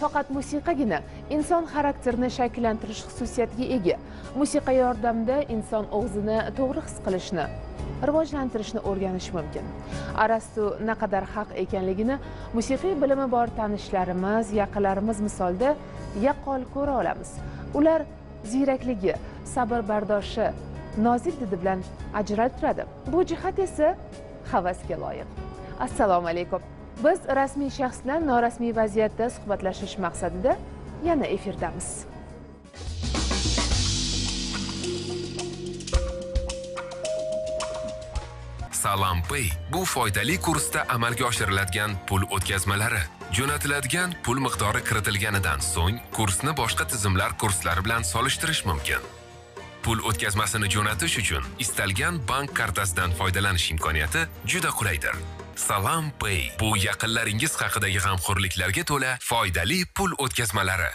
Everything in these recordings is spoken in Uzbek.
faqat musiqagina inson xarakterini shakllantirish xususiyatiga ega. Musiqa yordamida inson o'zini to'g'ri his qilishni rivojlantirishni o'rganish mumkin. Arastu naqadar haq ekanligini musiqiy bilimi bor tanishlarimiz yaqinlarimiz misolida yaqqol ko'ra olamiz. Ular ziyrakligi sabr bardoshi nozik didi bilan ajralib turadi bu jihat esa havasga loyiq. Assalomu alaykum. Biz rasmiy shaxs bilan norasmiy vaziyatda suhbatlashish maqsadida yana efirdamiz Salam Pay bu foydali kursda amalga oshiriladigan pul o'tkazmalari. Jo'natiladigan pul miqdori kiritilganidan so'ng kursni boshqa tizimlar kurslari bilan solishtirish mumkin. Pul o'tkazmasini jo'natish uchun istalgan bank kartasidan foydalanish imkoniyati juda qulaydir. Salam Pay bu yaqinlaringiz haqidagi g'amxo'rliklarga to'la foydali pul o'tkazmalari.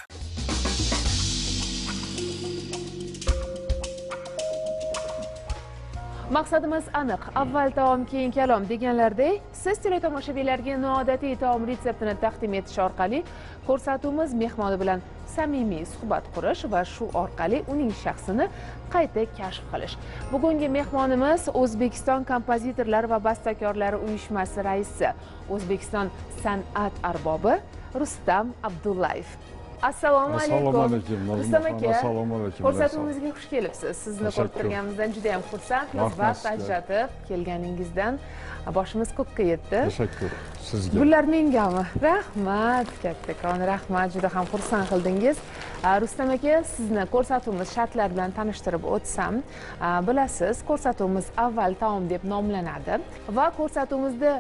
maqsadimiz aniq avval taom keyin kalom deganlaridek siz teletomoshabinlarga noodatiy taom retseptini taqdim etish orqali ko'rsatuvimiz mehmoni bilan samimiy suhbat qurish va shu orqali uning shaxsini qayta kashf qilish. Bugungi mehmonimiz o'zbekiston kompozitorlar va bastakorlari uyushmasi raisi o'zbekiston san'at arbobi rustam abdullayev. Assalomu alaykum. rustam aka assalomu alaykum ko'rsatuvimizga xush kelibsiz. Sizni ko'rib turganimizdan juda yam xursandmiz vaqt ajratib kelganingizdan boshimiz ko'kka yetdi. Tashakkur sizga. Gullar mengami rahmat kattakon rahmat. Juda ham xursand qildingiz. Rustam aka sizni ko'rsatuvimiz shartlari bilan tanishtirib o'tsam bilasiz ko'rsatuvimiz avval taom deb nomlanadi va ko'rsatuvimizda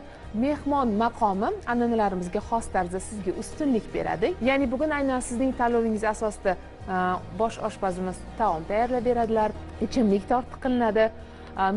mehmon maqomi an'analarimizga xos tarzda sizga ustunlik beradi. Ya'ni bugun aynan sizning tanlovingiz asosida bosh oshpazimiz taom tayyorlab beradilar ichimlik tortiq qilinadi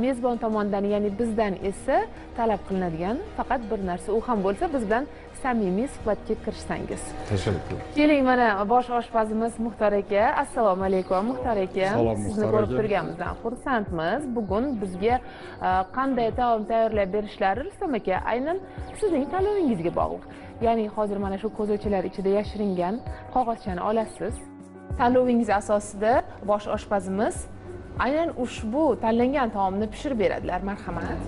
mezbon tomonidan ya'ni bizdan esa talab qilinadigan faqat bir narsa. U ham bo'lsa biz bilan samimiy suhbatga kirishsangiz. Tashakkur keling mana bosh oshpazimiz muxtor aka assalomu alaykum. Muxtor aka Salom, sizni ko'rib turganimizdan xursandmiz. Bugun bizga a, qanday taom tayyorlab berishlari rustam aka aynan sizning tanlovingizga bog'liq. Ya'ni hozir mana shu ko'zoychalar ichida yashiringan qog'ozchani olasiz. Tanlovingiz asosida bosh oshpazimiz aynan ushbu tanlangan taomni pishirib beradilar marhamat.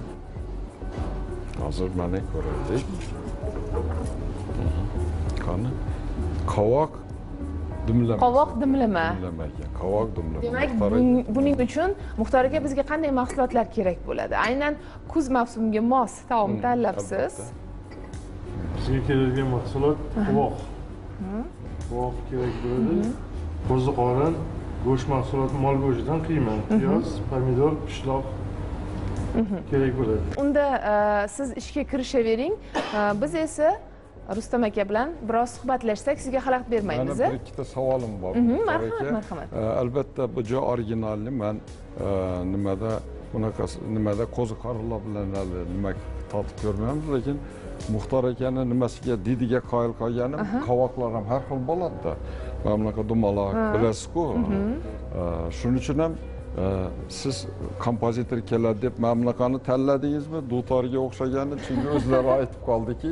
Hozir mana ko'raylik. Mhm. qani? Qovoq dimlama. Qovoq dimlama. Dimlama ekan qovoq dimlama. Demak buning uchun muxtor aka bizga qanday mahsulotlar kerak bo'ladi? Aynan kuz mavsumiga mos taom Hmm, tanlabsiz. bizga keladigan mahsulot qovoq. Qovoq kerak bo'ladi. Qo'ziqorin go'sht mahsuloti mol go'shtidan qiyma piyoz pomidor pishloq kerak bo'ladi. Unda e, siz ishga kirishavering E, biz esa rustam aka bilan biroz suhbatlashsak sizga xalaqit bermaymiz mana a? bir ikkita savolim bor. Mhm, marhamat, marhamat. E, albatta bu juda originalni man e, nimada bunaqasi nimada qo'ziqorinlar bilan hali nima totib ko'rmaganmiz lekin muxtor akani nimasiga didiga qoyil qolganim qovoqlar ham har xil bo'ladida mana bunaqa dumaloq bilasizku shuning uchun ham e, siz kompozitor keladi deb mana bunaqani tanladingizmi? Dutorga o'xshagani chunki o'zlari aytib qoldiki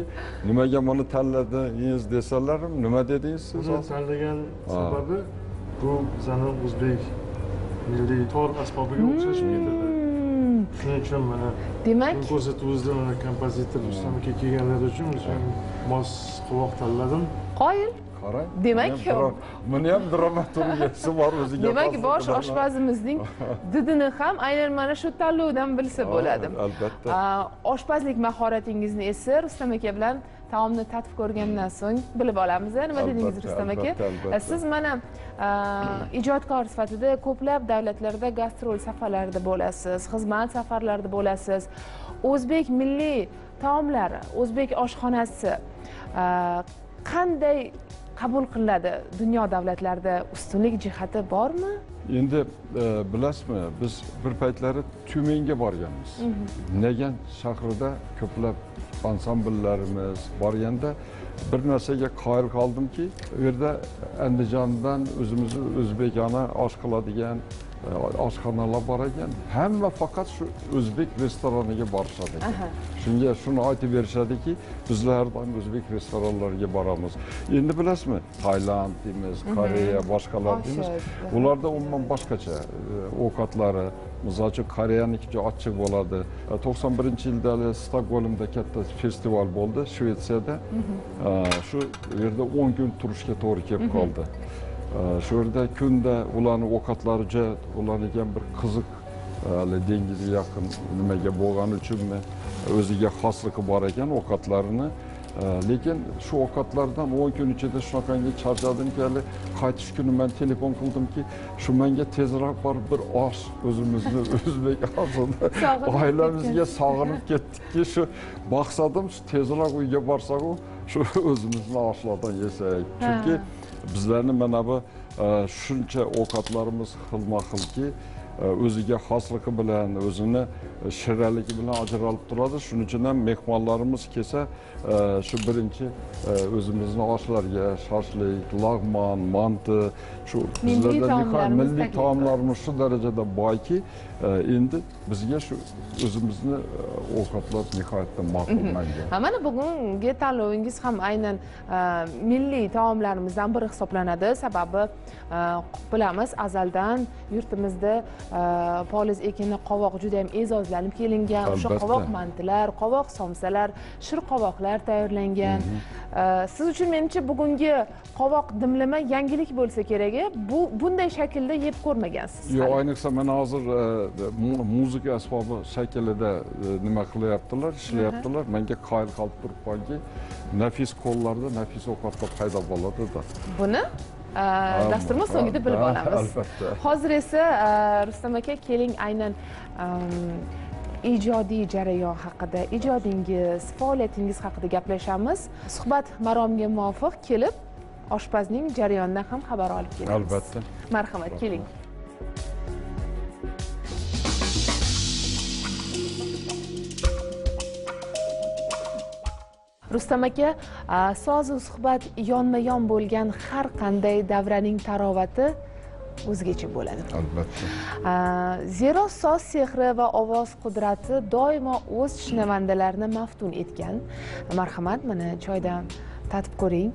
nimaga buni tanladingiz desalar nima dedingiz siz buni tanlagan sababi bu bizani o'zbek milliy tor asbobiga o'xshashib ketadi Hmm, shuning uchun mana demak ko'rsatuvimizda mana kompozitor rustam aka kelganlari uchun o'sha mos qovoq tanladim. Qoyil qarang. Demak, buni ham dramaturgiyasi bor o'ziga demak bosh oshpazimizning didini ham aynan mana shu tanlovdan bilsa bo'ladi albatta. Oshpazlik mahoratingizni esa rustam aka bilan taomni tatib ko'rgandan so'ng bilib olamiz. Nima dedingiz rustam aka? siz mana ijodkor sifatida ko'plab davlatlarda gastrol safarlarida bo'lasiz xizmat safarlarida bo'lasiz. O'zbek milliy taomlari o'zbek oshxonasi qanday qabul qilinadi dunyo davlatlarida ustunlik jihati bormi? Endi e, bilasizmi biz bir paytlari tyumanga borganmiz. Nagan shahrida ko'plab ansambullarimiz borganda bir narsaga qoyil qoldimki u yerda andijondan o'zimizni o'zbekona osh qiladigan oshxonalar bor ekan. Hamma faqat shu o'zbek restoraniga borishadi ekan. Shunga shuni aytib berishadiki bizlar doim o'zbek restoranlariga boramiz. Endi bilasizmi tailand deymiz koreya boshqalar deymiz. ularda umuman boshqacha e, ovqatlari misol uchun koreyaniki achchiq bo'ladi. E, to'qson birinchi yilda stokgolmda katta festival bo'ldi shvetsiyada. E, shu yerda o'n kun turishga to'g'ri kelib qoldi. E, shu yerda kunda ularni ovqatlari juda ularniga bir qiziq hali dengizga yaqin nimaga bo'lgani uchunmi o'ziga xosligi bor ekan ovqatlarini lekin shu ovqatlardan o'n kun ichida shunaqangi charchadimki hali qaytish kuni man telefon qildimki shu menga tezroq borib bir osh o'zimizni o'zbek Sog'inib oilamizga sog'inib ketdikki shu maqsadim shu tezroq uyga borsaku shu o'zimizni oshlardan yesak chunki bizlarni mana bu e, shuncha ovqatlarimiz xilma xilki o'ziga xosligi bilan o'zini e, shirinligi bilan ajralib turadi. Shuning uchun ham mehmonlarimiz kelsa e, shu birinchi e, o'zimizni oshlarga shoshlik lag'mon manti shu bizlarda milliy taomlarimiz shu darajada boyki endi bizga shu o'zimizni ovqatlar nihoyatda ma'qul menga Ha, mana bugungi tanlovingiz ham aynan milliy taomlarimizdan biri hisoblanadi. Sababi bilamiz azaldan yurtimizda poliz ekinni qovoq juda yam e'zozlanib kelingan o'sha qovoq mantilar qovoq somsalar shir qovoqlar tayyorlangan siz uchun menimcha bugungi qovoq dimlama yangilik bo'lsa kerak bu bunday shaklda yeb ko'rmagansiz yo'q ayniqsa mana hozir mu- muzika asbobi shaklida nima qilyaptilar ishlayaptilar menga qoyil qolib turibmanki nafis qo'llarda nafis ovqatlar paydo bo'ladida buni dasturimiz so'ngida bilib olamiz albatta hozir esa rustam aka keling aynan ijodiy jarayon haqida ijodingiz faoliyatingiz haqida gaplashamiz suhbat maromga muvofiq kelib oshpazning jarayonidan ham xabar olib kelamiz albatta marhamat keling rustam aka sozu suhbat yonma yon bo'lgan har qanday davraning tarovati o'zgacha bo'ladi. Albatta. Zero soz sehri va ovoz qudrati doimo o'z shinavandalarini maftun etgan. Marhamat mana choydan tatib ko'ring.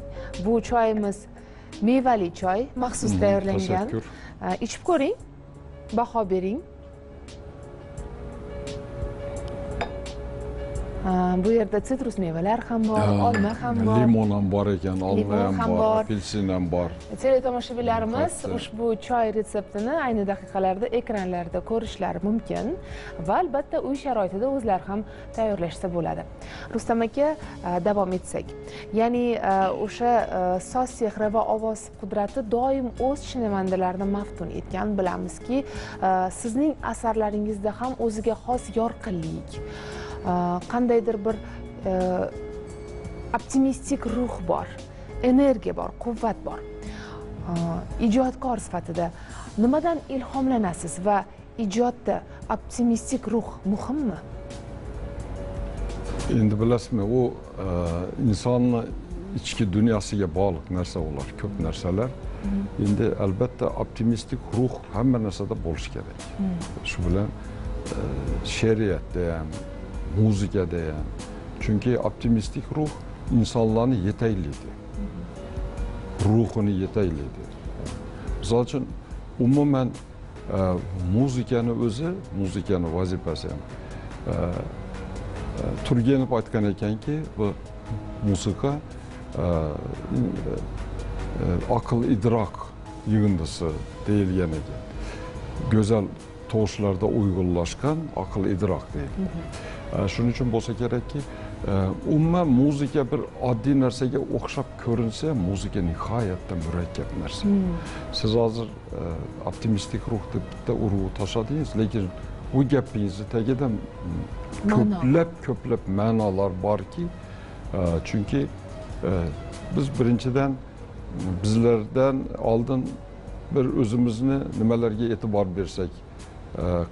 Bu choyimiz mevali choy maxsus tayyorlangan. tashakkur A, ichib ko'ring baho bering bu yerda sitrus mevalar ham bor olma ham bor. limon ham bor ekan olma ham bor apelsin ham bor. Teletomoshabinlarimiz Albatta. ushbu choy retseptini ayni daqiqalarda ekranlarda ko'rishlari mumkin va albatta uy sharoitida o'zlari ham tayyorlashsa bo'ladi. Rustam aka e, davom etsak. Ya'ni e, o'sha e, soz sehri va ovoz qudrati doim o'z shinavandalarini maftun etgan bilamizki sizning asarlaringizda ham o'ziga xos yorqinlik qandaydir bir optimistik ruh bor energiya bor quvvat bor ijodkor sifatida nimadan ilhomlanasiz va ijodda optimistik ruh muhimmi endi bilasizmi u insonni ichki dunyosiga bog'liq narsa ular ko'p narsalar endi albatta optimistik ruh hamma narsada bo'lishi kerak shu bilan she'riyatda ham muzikada ham chunki optimistik ruh insonlarni yetaklaydi ruhini yetaklaydi misol uchun umuman e, muzikani o'zi muzikani vazifasi ham turgenev turgenov aytgan ekanki bu musiqa e, e, aql idrok yig'indisi deyilgan ekan. Go'zal tovushlarda uyg'unlashgan aql idrok E, shuning uchun bo'lsa kerakki e, umuman muzika bir oddiy narsaga o'xshab ko'rinsa muzika nihoyatda murakkab narsa. Siz hozir e, optimistik ruh deb bitta urg'u tashladingiz lekin bu gapingizni tagida ko'plab ko'plab ma'nolar borki e, chunki biz birinchidan bizlardan oldin bir o'zimizni nimalarga e'tibor bersak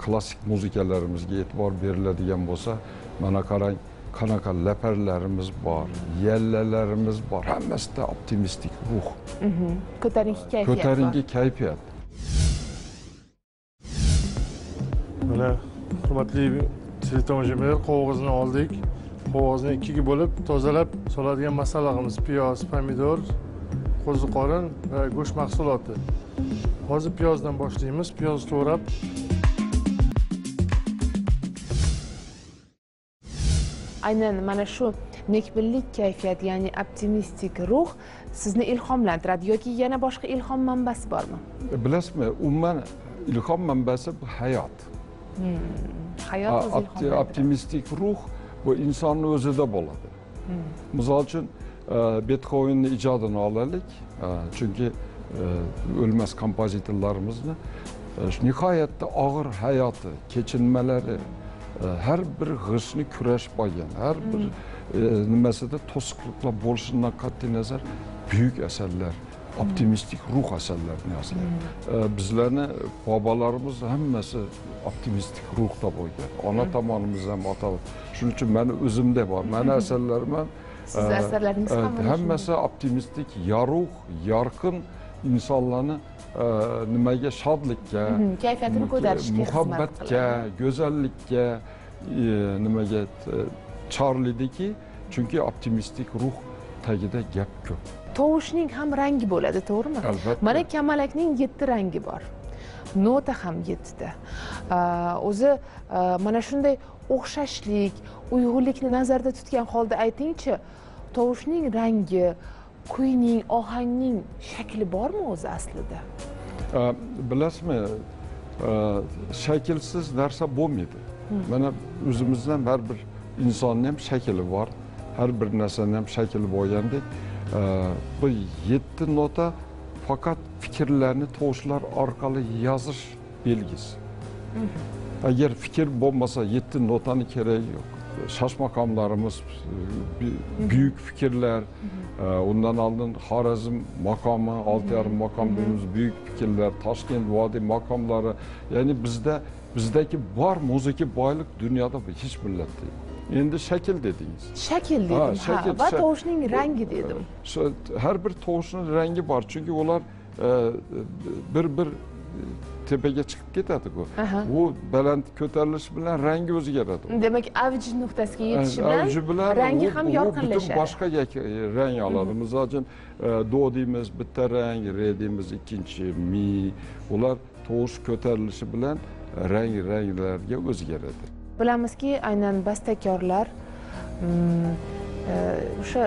klassik muzikalarimizga e'tibor beriladigan bo'lsa mana qarang qanaqa laparlarimiz bor yallalarimiz bor hammasida optimistik ruh. Ko'tarinki kayfiyat ko'tarinki kayfiyat. Mana hurmatli teletomoshabinlar qog'ozni oldik. Qog'ozni ikkiga bo'lib tozalab soladigan masallig'imiz piyoz pomidor qo'ziqorin va go'sht mahsuloti. Hozir piyozdan boshlaymiz. Piyozni to'g'rab aynan mana shu nekbinlik kayfiyat ya'ni optimistik ruh sizni ilhomlantiradi yoki yana boshqa ilhom manbasi bormi? Bilasizmi umuman ilhom manbasi bu hayot. Hayot o'zi optimistik ruh bu insonni o'zida bo'ladi. Misol uchun e, betxovenni ijodini olaylik. E, chunki e, o'lmas kompozitorlarimizni nihoyatda og'ir hayoti kechinmalari har bir g'ishni kurashib olgan har bir e, nimasida to'siqliklar bo'lishidan qat'iy nazar buyuk asarlar optimistik ruh asarlarini yozgan E, bizlarni bobolarimiz hammasi optimistik ruhda bo'lgan ona tomonimiz ham ota shuning uchun mani o'zimda bor mani asarlarim ham sizni asarlaringiz ham hammasi optimistik yorug' yorqin insonlarni nimaga shodlikka kayfiyatini ko'tarishga muhabbatga go'zallikka e, nimaga chorlaydiki chunki optimistik ruh tagida gap ko'p. Tovushning ham rangi bo'ladi to'g'rimi? Albatta. mana kamalakning yetti rangi bor. Nota ham yettita. O'zi aa, mana shunday o'xshashlik uyg'unlikni nazarda tutgan holda aytingchi tovushning rangi kuyning ohangning shakli bormi o'zi aslida? Bilasizmi shaklsiz narsa bo'lmaydi. Mana o'zimizni ham har bir insonni ham shakli bor har bir narsani ham shakli bo'lgandek. Bu yetti nota faqat fikrlarni tovushlar orqali yozish belgisi. Agar fikr bo'lmasa yetti notani keragi yo'q shosh maqomlarimiz e, bu- buyuk fikrlar e, undan oldin xorazm maqomi olti yarim maqom deymiz buyuk fikrlar toshkent vodiy maqomlari ya'ni bizda bizdagi bor muzika boylik dunyoda hech millatda yo'q endi shakl dedingiz shakl dedim ha, shakl, va shak- tovushning rangi dedim. Shu har bir tovushni rangi bor chunki ular e, bir bir e, tepaga chiqib ketadi-ku. U baland ko'tarilish bilan rangi o'zgaradi. Demak avj nuqtasiga yetishi bilan Avji bilan rangi ham yorqinlashadi. boshqa yak- rang oladi. Misol uchun e, do deymiz bitta rang re deymiz ikkinchi mi. Ular tovush ko'tarilishi bilan rang ranglarga o'zgaradi. Bilamizki aynan bastakorlar mm, e, o'sha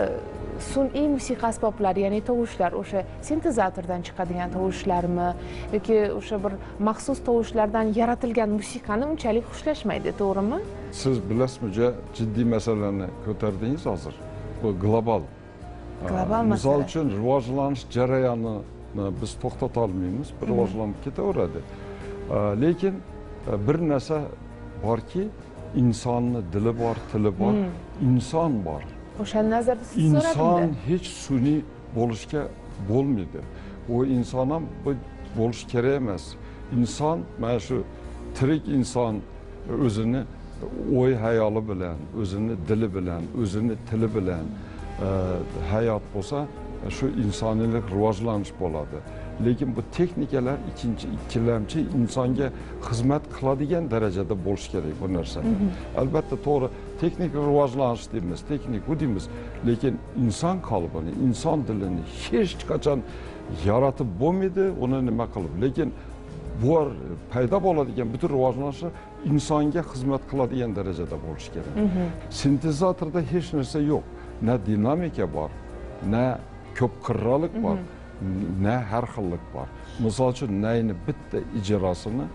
sun'iy musiqa asboblari ya'ni tovushlar o'sha sintezatordan chiqadigan tovushlarmi yoki o'sha bir maxsus tovushlardan yaratilgan musiqani unchalik xushlaşmaydi to'g'rimi? Siz bilasizmi juda jiddiy masalani ko'tardingiz hozir. Bu global. Global misol masala. uchun rivojlanish jarayonini biz to'xtata olmaymiz rivojlanib ketaveradi. Lekin a, bir narsa borki insonni dili bor tili bor inson bor o'shani nazarda siz inson hech sun'iy bo'lishga bo'lmaydi. U inson ham bo'lishi kerak emas. Inson mana shu tirik inson o'zini o'y hayoli bilan o'zini dili bilan o'zini tili bilan eh, hayot bo'lsa shu insoniylik rivojlanish bo'ladi. Lekin bu texnikalar ikkinchi ikkilamchi insonga xizmat qiladigan darajada bo'lishi kerak bu narsa. Albatta to'g'ri texnik rivojlanish deymiz texnik bu deymiz. Lekin inson qalbini inson dilini hech qachon yaratib bo'lmaydi uni nima qilib? Lekin bu paydo bo'ladigan butun rivojlanishlar insonga xizmat qiladigan darajada bo'lishi kerak. Sintezatorda hech narsa yo'q. Na dinamika bor na ko'p qirralik bor na har xillik bor misol uchun nayni bitta ijrosini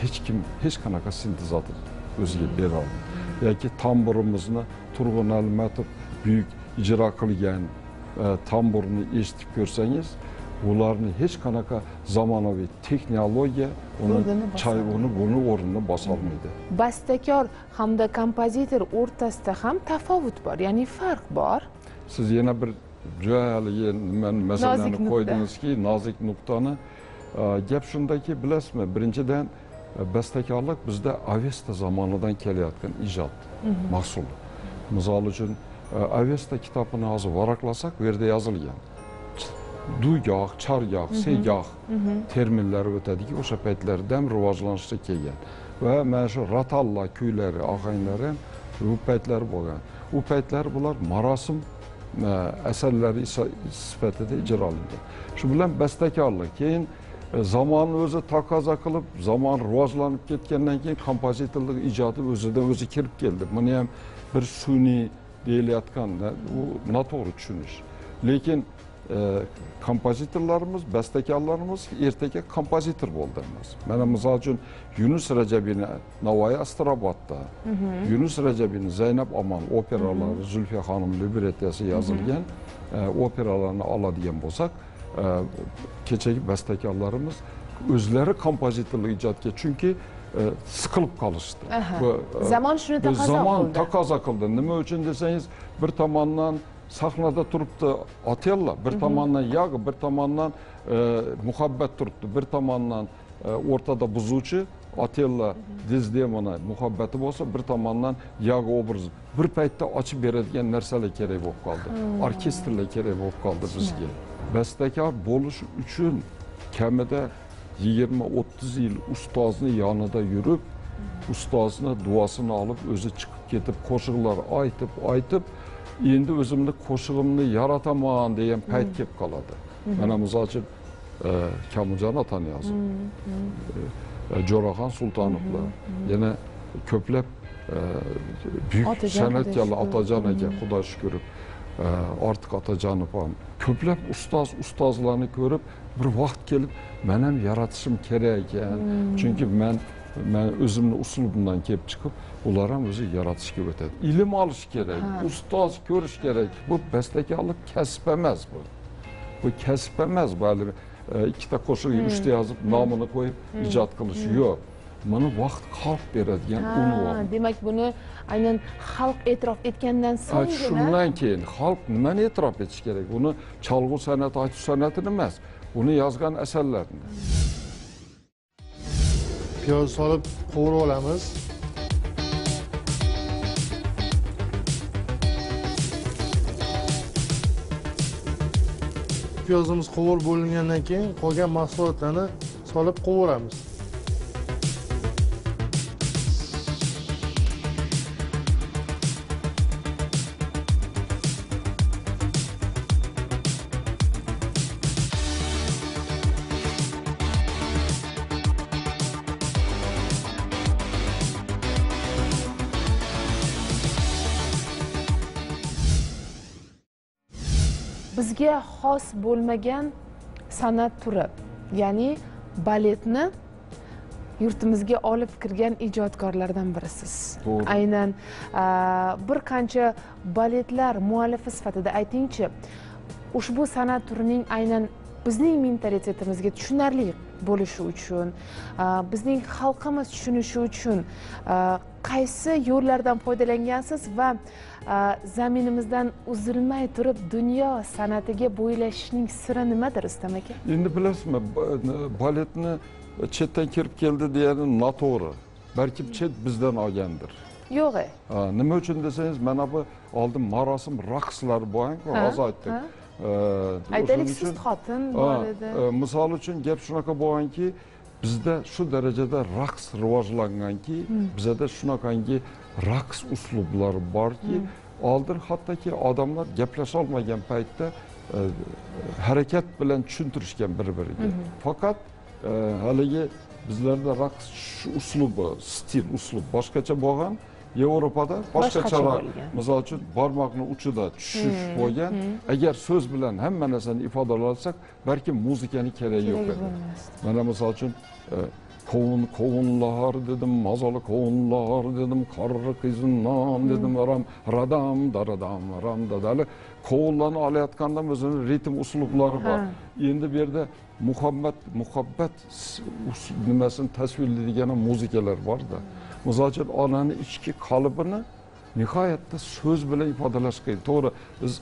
hech kim hech qanaqa sintezator o'ziga olmaydi yoki tamburimizni turg'un almatov buyuk ijro qilgan e, tamburni eshitib ko'rsangiz ularni hech qanaqa zamonaviy texnologiya uni chay uni buni o'rnini bosolmaydi bastakor hamda kompozitor o'rtasida ham tafovut bor ya'ni farq bor. Siz yana bir juda haligi nimani masalani qo'ydingizki nozik nuqtani gap shundaki bilasizmi birinchidan bastakorlik bizda avesta zamonidan kelayotgan ijod mahsul misol uchun avesta kitobini hozir varaqlasak bu yerda yozilgan duygoh chargoh segoh terminlari o'tadiki o'sha paytlarda ham rivojlanishga kelgan. Va mana shu ratalla kuylari ohanglari ham u paytlari bo'lgan u paytlar bular marosim Э, asarlari sifatida ijro qilingan shu bilan bastakorlik keyin e, zamon o'zi taqozo qilib zamon rivojlanib ketgandan keyin kompozitorlik ijodi o'zidan o'zi kirib keldi. Buni ham bir sun'iy deyilayotgan u noto'g'ri tushunish. Lekin e, kompozitorlarimiz bastakorlarimiz ertaga kompozitor bo'ldi emas mana misol uchun yunus rajabiyni navoiy astrobodda yunus rajabiyni zaynab omon operalari zulfiya xonim librettasi yozilgan e, operalarni oladigan bo'lsak e, kechagi bastakorlarimiz o'zlari kompozitorlik ijodga chunki e, siqilib qolishdi Aha. Bu, e, zamon shuni biz taqozo zamon qildi taqozo qildi nima uchun desangiz bir tomondan sahnada turibdi. Otella bir tomondan yago bir tomondan e, muhabbat turibdi. Bir tomondan e, o'rtada buzuvchi otella dezdemona muhabbati bo'lsa bir tomondan yago obrazi. Bir paytda ochib beradigan narsalar kerak bo'lib qoldi. Orkestrlar kerak bo'lib qoldi bizga. Bastakor bo'lish uchun kamida yigirma o'ttiz yil ustozni yonida yurib ustozni duosini olib o'zi chiqib ketib qo'shiqlar aytib aytib endi o'zimni qo'shig'imni yarataman degan payt kelib qoladi. Mana misol uchun e, kamiljon otani yozib e, jo'raxon sultonovlar. Yana ko'plab e, buyuk san'atkorlar otajon aka xudo shukur ortiq otajonov ham. Ko'plab ustoz ustozlarni ko'rib bir vaqt kelib man ham yaratishim kerak ekan. Chunki man man o'zimni uslubimdan kelib chiqib ular ham o'zi yaratishga o'tadi ilm olish kerak Ha. ustoz ko'rish kerak bu bastakorlik kasb emas bu bu kasb emas bu hali e, ikkita qo'shiq uchta yozib nomini qo'yib ijod qilish yo'q buni vaqt xalq beradigan Ha, unvon demak buni aynan xalq e'tirof etgandan so'nggina shundan keyin xalq nimani e'tirof etishi kerak buni cholg'u san'ati aytish san'atini emas uni yozgan asarlarini piyoz solib qovurib olamiz. Piyozimiz qovurib bo'lingandan keyin qolgan mahsulotlarni solib qovuramiz bizga xos bo'lmagan san'at turi ya'ni baletni yurtimizga olib kirgan ijodkorlardan birisiz To'g'ri. aynan a, bir qancha baletlar muallifi sifatida aytingchi ushbu san'at turining aynan bizning mentalitetimizga tushunarli bo'lishi uchun bizning xalqimiz tushunishi uchun qaysi yo'llardan foydalangansiz va zaminimizdan uzilmay turib dunyo san'atiga bo'ylashishning siri nimadir rustam aka? Endi bilasizmi ba- baletni chetdan kirib keldi degani noto'g'ri. Balki chet bizdan olgandir. Yo'q e. Nima uchun desangiz mana bu oldin marosim raqslari bo'lganku hozir aytdik aytaylik uchun- xotin bor edi e, misol uchun gap shunaqa bo'lganki bizda shu darajada raqs rivojlanganki bizada shunaqangi raqs uslublari borki oldin hattoki odamlar gaplasholmagan paytda e, harakat bilan tushuntirishgan bir biriga faqat e, haligi bizlarda raqs uslubi stil uslub boshqacha bo'lgan yevropada Boshqacha boshqacharoq misol uchun barmoqni uchida tushish bo'lgan. Agar so'z bilan hamma narsani ifodalasak balki muzikani keragi yo'q edi. mana misol uchun qovun qovunlar dedim mazali qovunlar dedim qarri qizindan dedim ram radam daradam ram dadali qovunlarni olayotganda o'zini ritm uslublari bor endi bu yerda muhabbat muhabbat nimasini tasvirlaydigan muzikalar borda misol uchun onani ichki qalbini nihoyatda so'z bilan ifodalash qiyin to'g'ri biz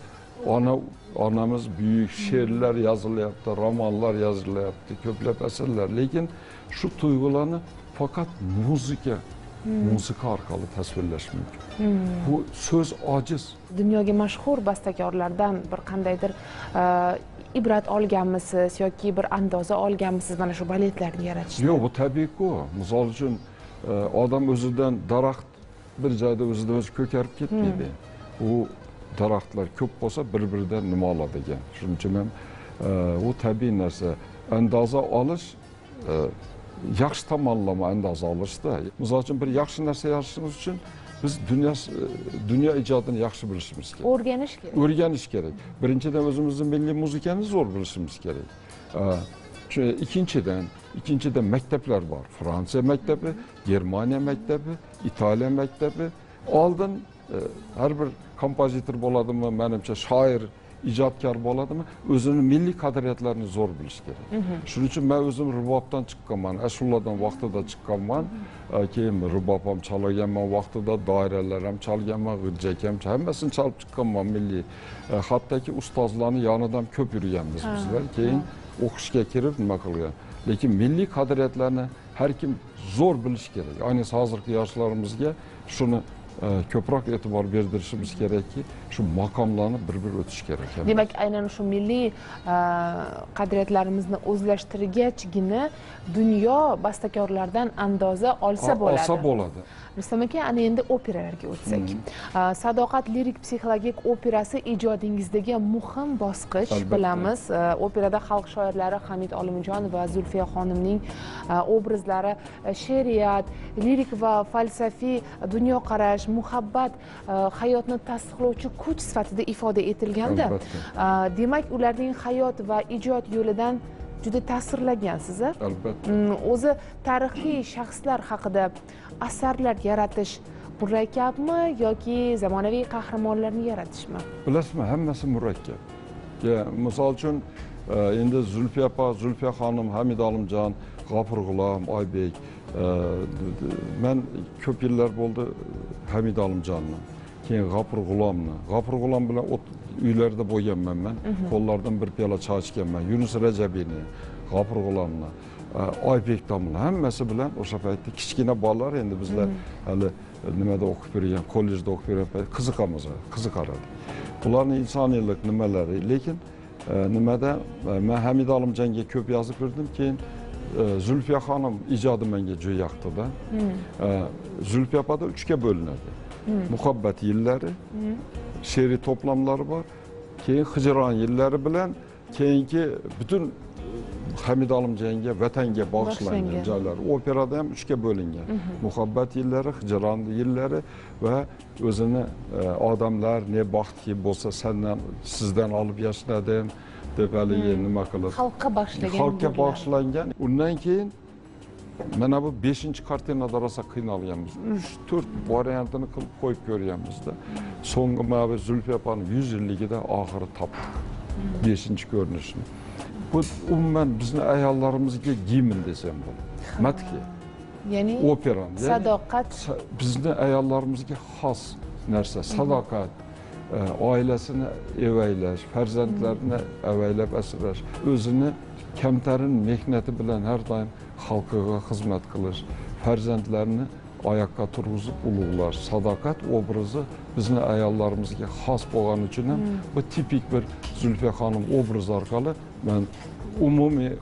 ona onamiz buyuk she'rlar yozilyapti romanlar yozilyapti ko'plab asarlar. Lekin shu tuyg'ularni faqat muzika musiqa orqali tasvirlash mumkin. Bu so'z ojiz. Dunyoga mashhur bastakorlardan bir qandaydir e, ibrat olganmisiz yoki bir andoza olganmisiz mana shu baletlarni yaratishda? Yo'q bu tabiiyku misol uchun e, odam o'zidan daraxt bir joyda o'zidan o'zi ko'karib ketmaydi. U daraxtlar ko'p bo'lsa bir biridan nima oladi ekan shuning uchun ham e, u tabiiy narsa. Andoza olish e, yaxshi tomonlama andoza olishda misol uchun bir yaxshi narsa yashashimiz uchun biz dunyo dunyo ijodini yaxshi bilishimiz kerak. O'rganish kerak. O'rganish kerak. Birinchidan o'zimizni milliy muzikani zo'r bilishimiz kerak. Ikkinchidan ikkinchidan maktablar bor. Fransiya maktabi germaniya maktabi italiya maktabi. Oldin e, har bir kompozitor bo'ladimi manimcha shoir ijodkor bo'ladimi o'zini milliy qadriyatlarini zo'r bilish kerak. Shuning uchun man o'zim rubobdan chiqqanman. Ashuladan vaqtida chiqqanman. E, keyin rubob ham chalganman vaqtida doiralar ham chalganman g'ijjak ham hammasini chalib chiqqanman milliy. Hattoki ustozlarni yonida ham ko'p yurganmiz bizlar. keyin o'qishga kirib nima qilgan? Lekin milliy qadriyatlarni har kim zo'r bilishi kerak. Ayniqsa hozirgi yoshlarimizga shuni ko'proq e'tibor berdirishimiz kerakki shu maqomlarni bir bir o'tish kerak demak aynan shu milliy a, qadriyatlarimizni o'zlashtirgachgina dunyo bastakorlaridan andoza olsa bo'ladi olsa bo'ladi. rustam aka ana endi operalarga o'tsak. A, sadoqat lirik psixologik operasi ijodingizdagi muhim bosqich bilamiz. A, operada xalq shoirlari hamid olimjon va zulfiya xonimning obrazlari she'riyat lirik va falsafiy dunyoqarash muhabbat hayotni tasdiqlovchi kuch sifatida ifoda etilganda demak ularning hayot va ijod yo'lidan juda ta'sirlangansiz a? albatta. Mm, o'zi tarixiy shaxslar haqida asarlar yaratish murakkabmi yoki zamonaviy qahramonlarni yaratishmi? Bilasizmi hammasi murakkab. Misol uchun endi zulfiya opa zulfiya xonim hamid olimjon g'ofur g'ulom oybek man ko'p yillar bo'ldi e, hamid olimjonni keyin g'ofur g'ulomni. G'ofur g'ulom bilan uylarida bo'lganman man. Qo'llaridan bir piyola choy ichganman yunus rajabiyni g'ofur g'ulomni. Oybek domla hammasi bilan o'sha paytda kichkina bolalar endi bizlar hali e, nimada o'qib yurgan kollejda o'qib yurgan payt qiziqamiz qiziqardik bularni insoniylik nimalari lekin nimada man hamid olimjonga ko'p yozib yurdim keyin zulfiya xonim ijodi menga juda yoqdida E, zulfiya opada uchga bo'linadi muhabbat yillari she'riy to'plamlari bor keyin hijron yillari bilan keyingi butun e, hamid olimjonga vatanga bag'ishlangan joylar operada ham uchga bo'lingan muhabbat yillari hijron yillari va o'zini e, odamlar ne baxtli bo'lsa sandan sizdan olib yashnadim deb haligi nima qilib xalqqa bag'ishlangan xalqqa bag'ishlangan undan keyin mana bu beshinchi kartinada rosa qiynalganmiz uch to'rt variantini qilib qo'yib ko'rganmizda so'nggi mana bu zulfiya opani yuz yilligida oxiri topdik beshinchi ko'rinishini. Bu umuman bizni ayollarimizga gimn desam bo'ladi. Matki. Ya'ni opera sadoqat. Sa- bizni ayollarimizga xos narsa sadoqat. Oilasini evaylash farzandlarini avaylab asrash o'zini kamtarin mehnati bilan har doim xalqiga xizmat qilish farzandlarni oyoqqa turg'izib ulug'lash sadoqat obrazi bizni ayollarimizga xos bo'lgani uchun ham bu tipik bir zulfiya xonim obrazi orqali man umumiy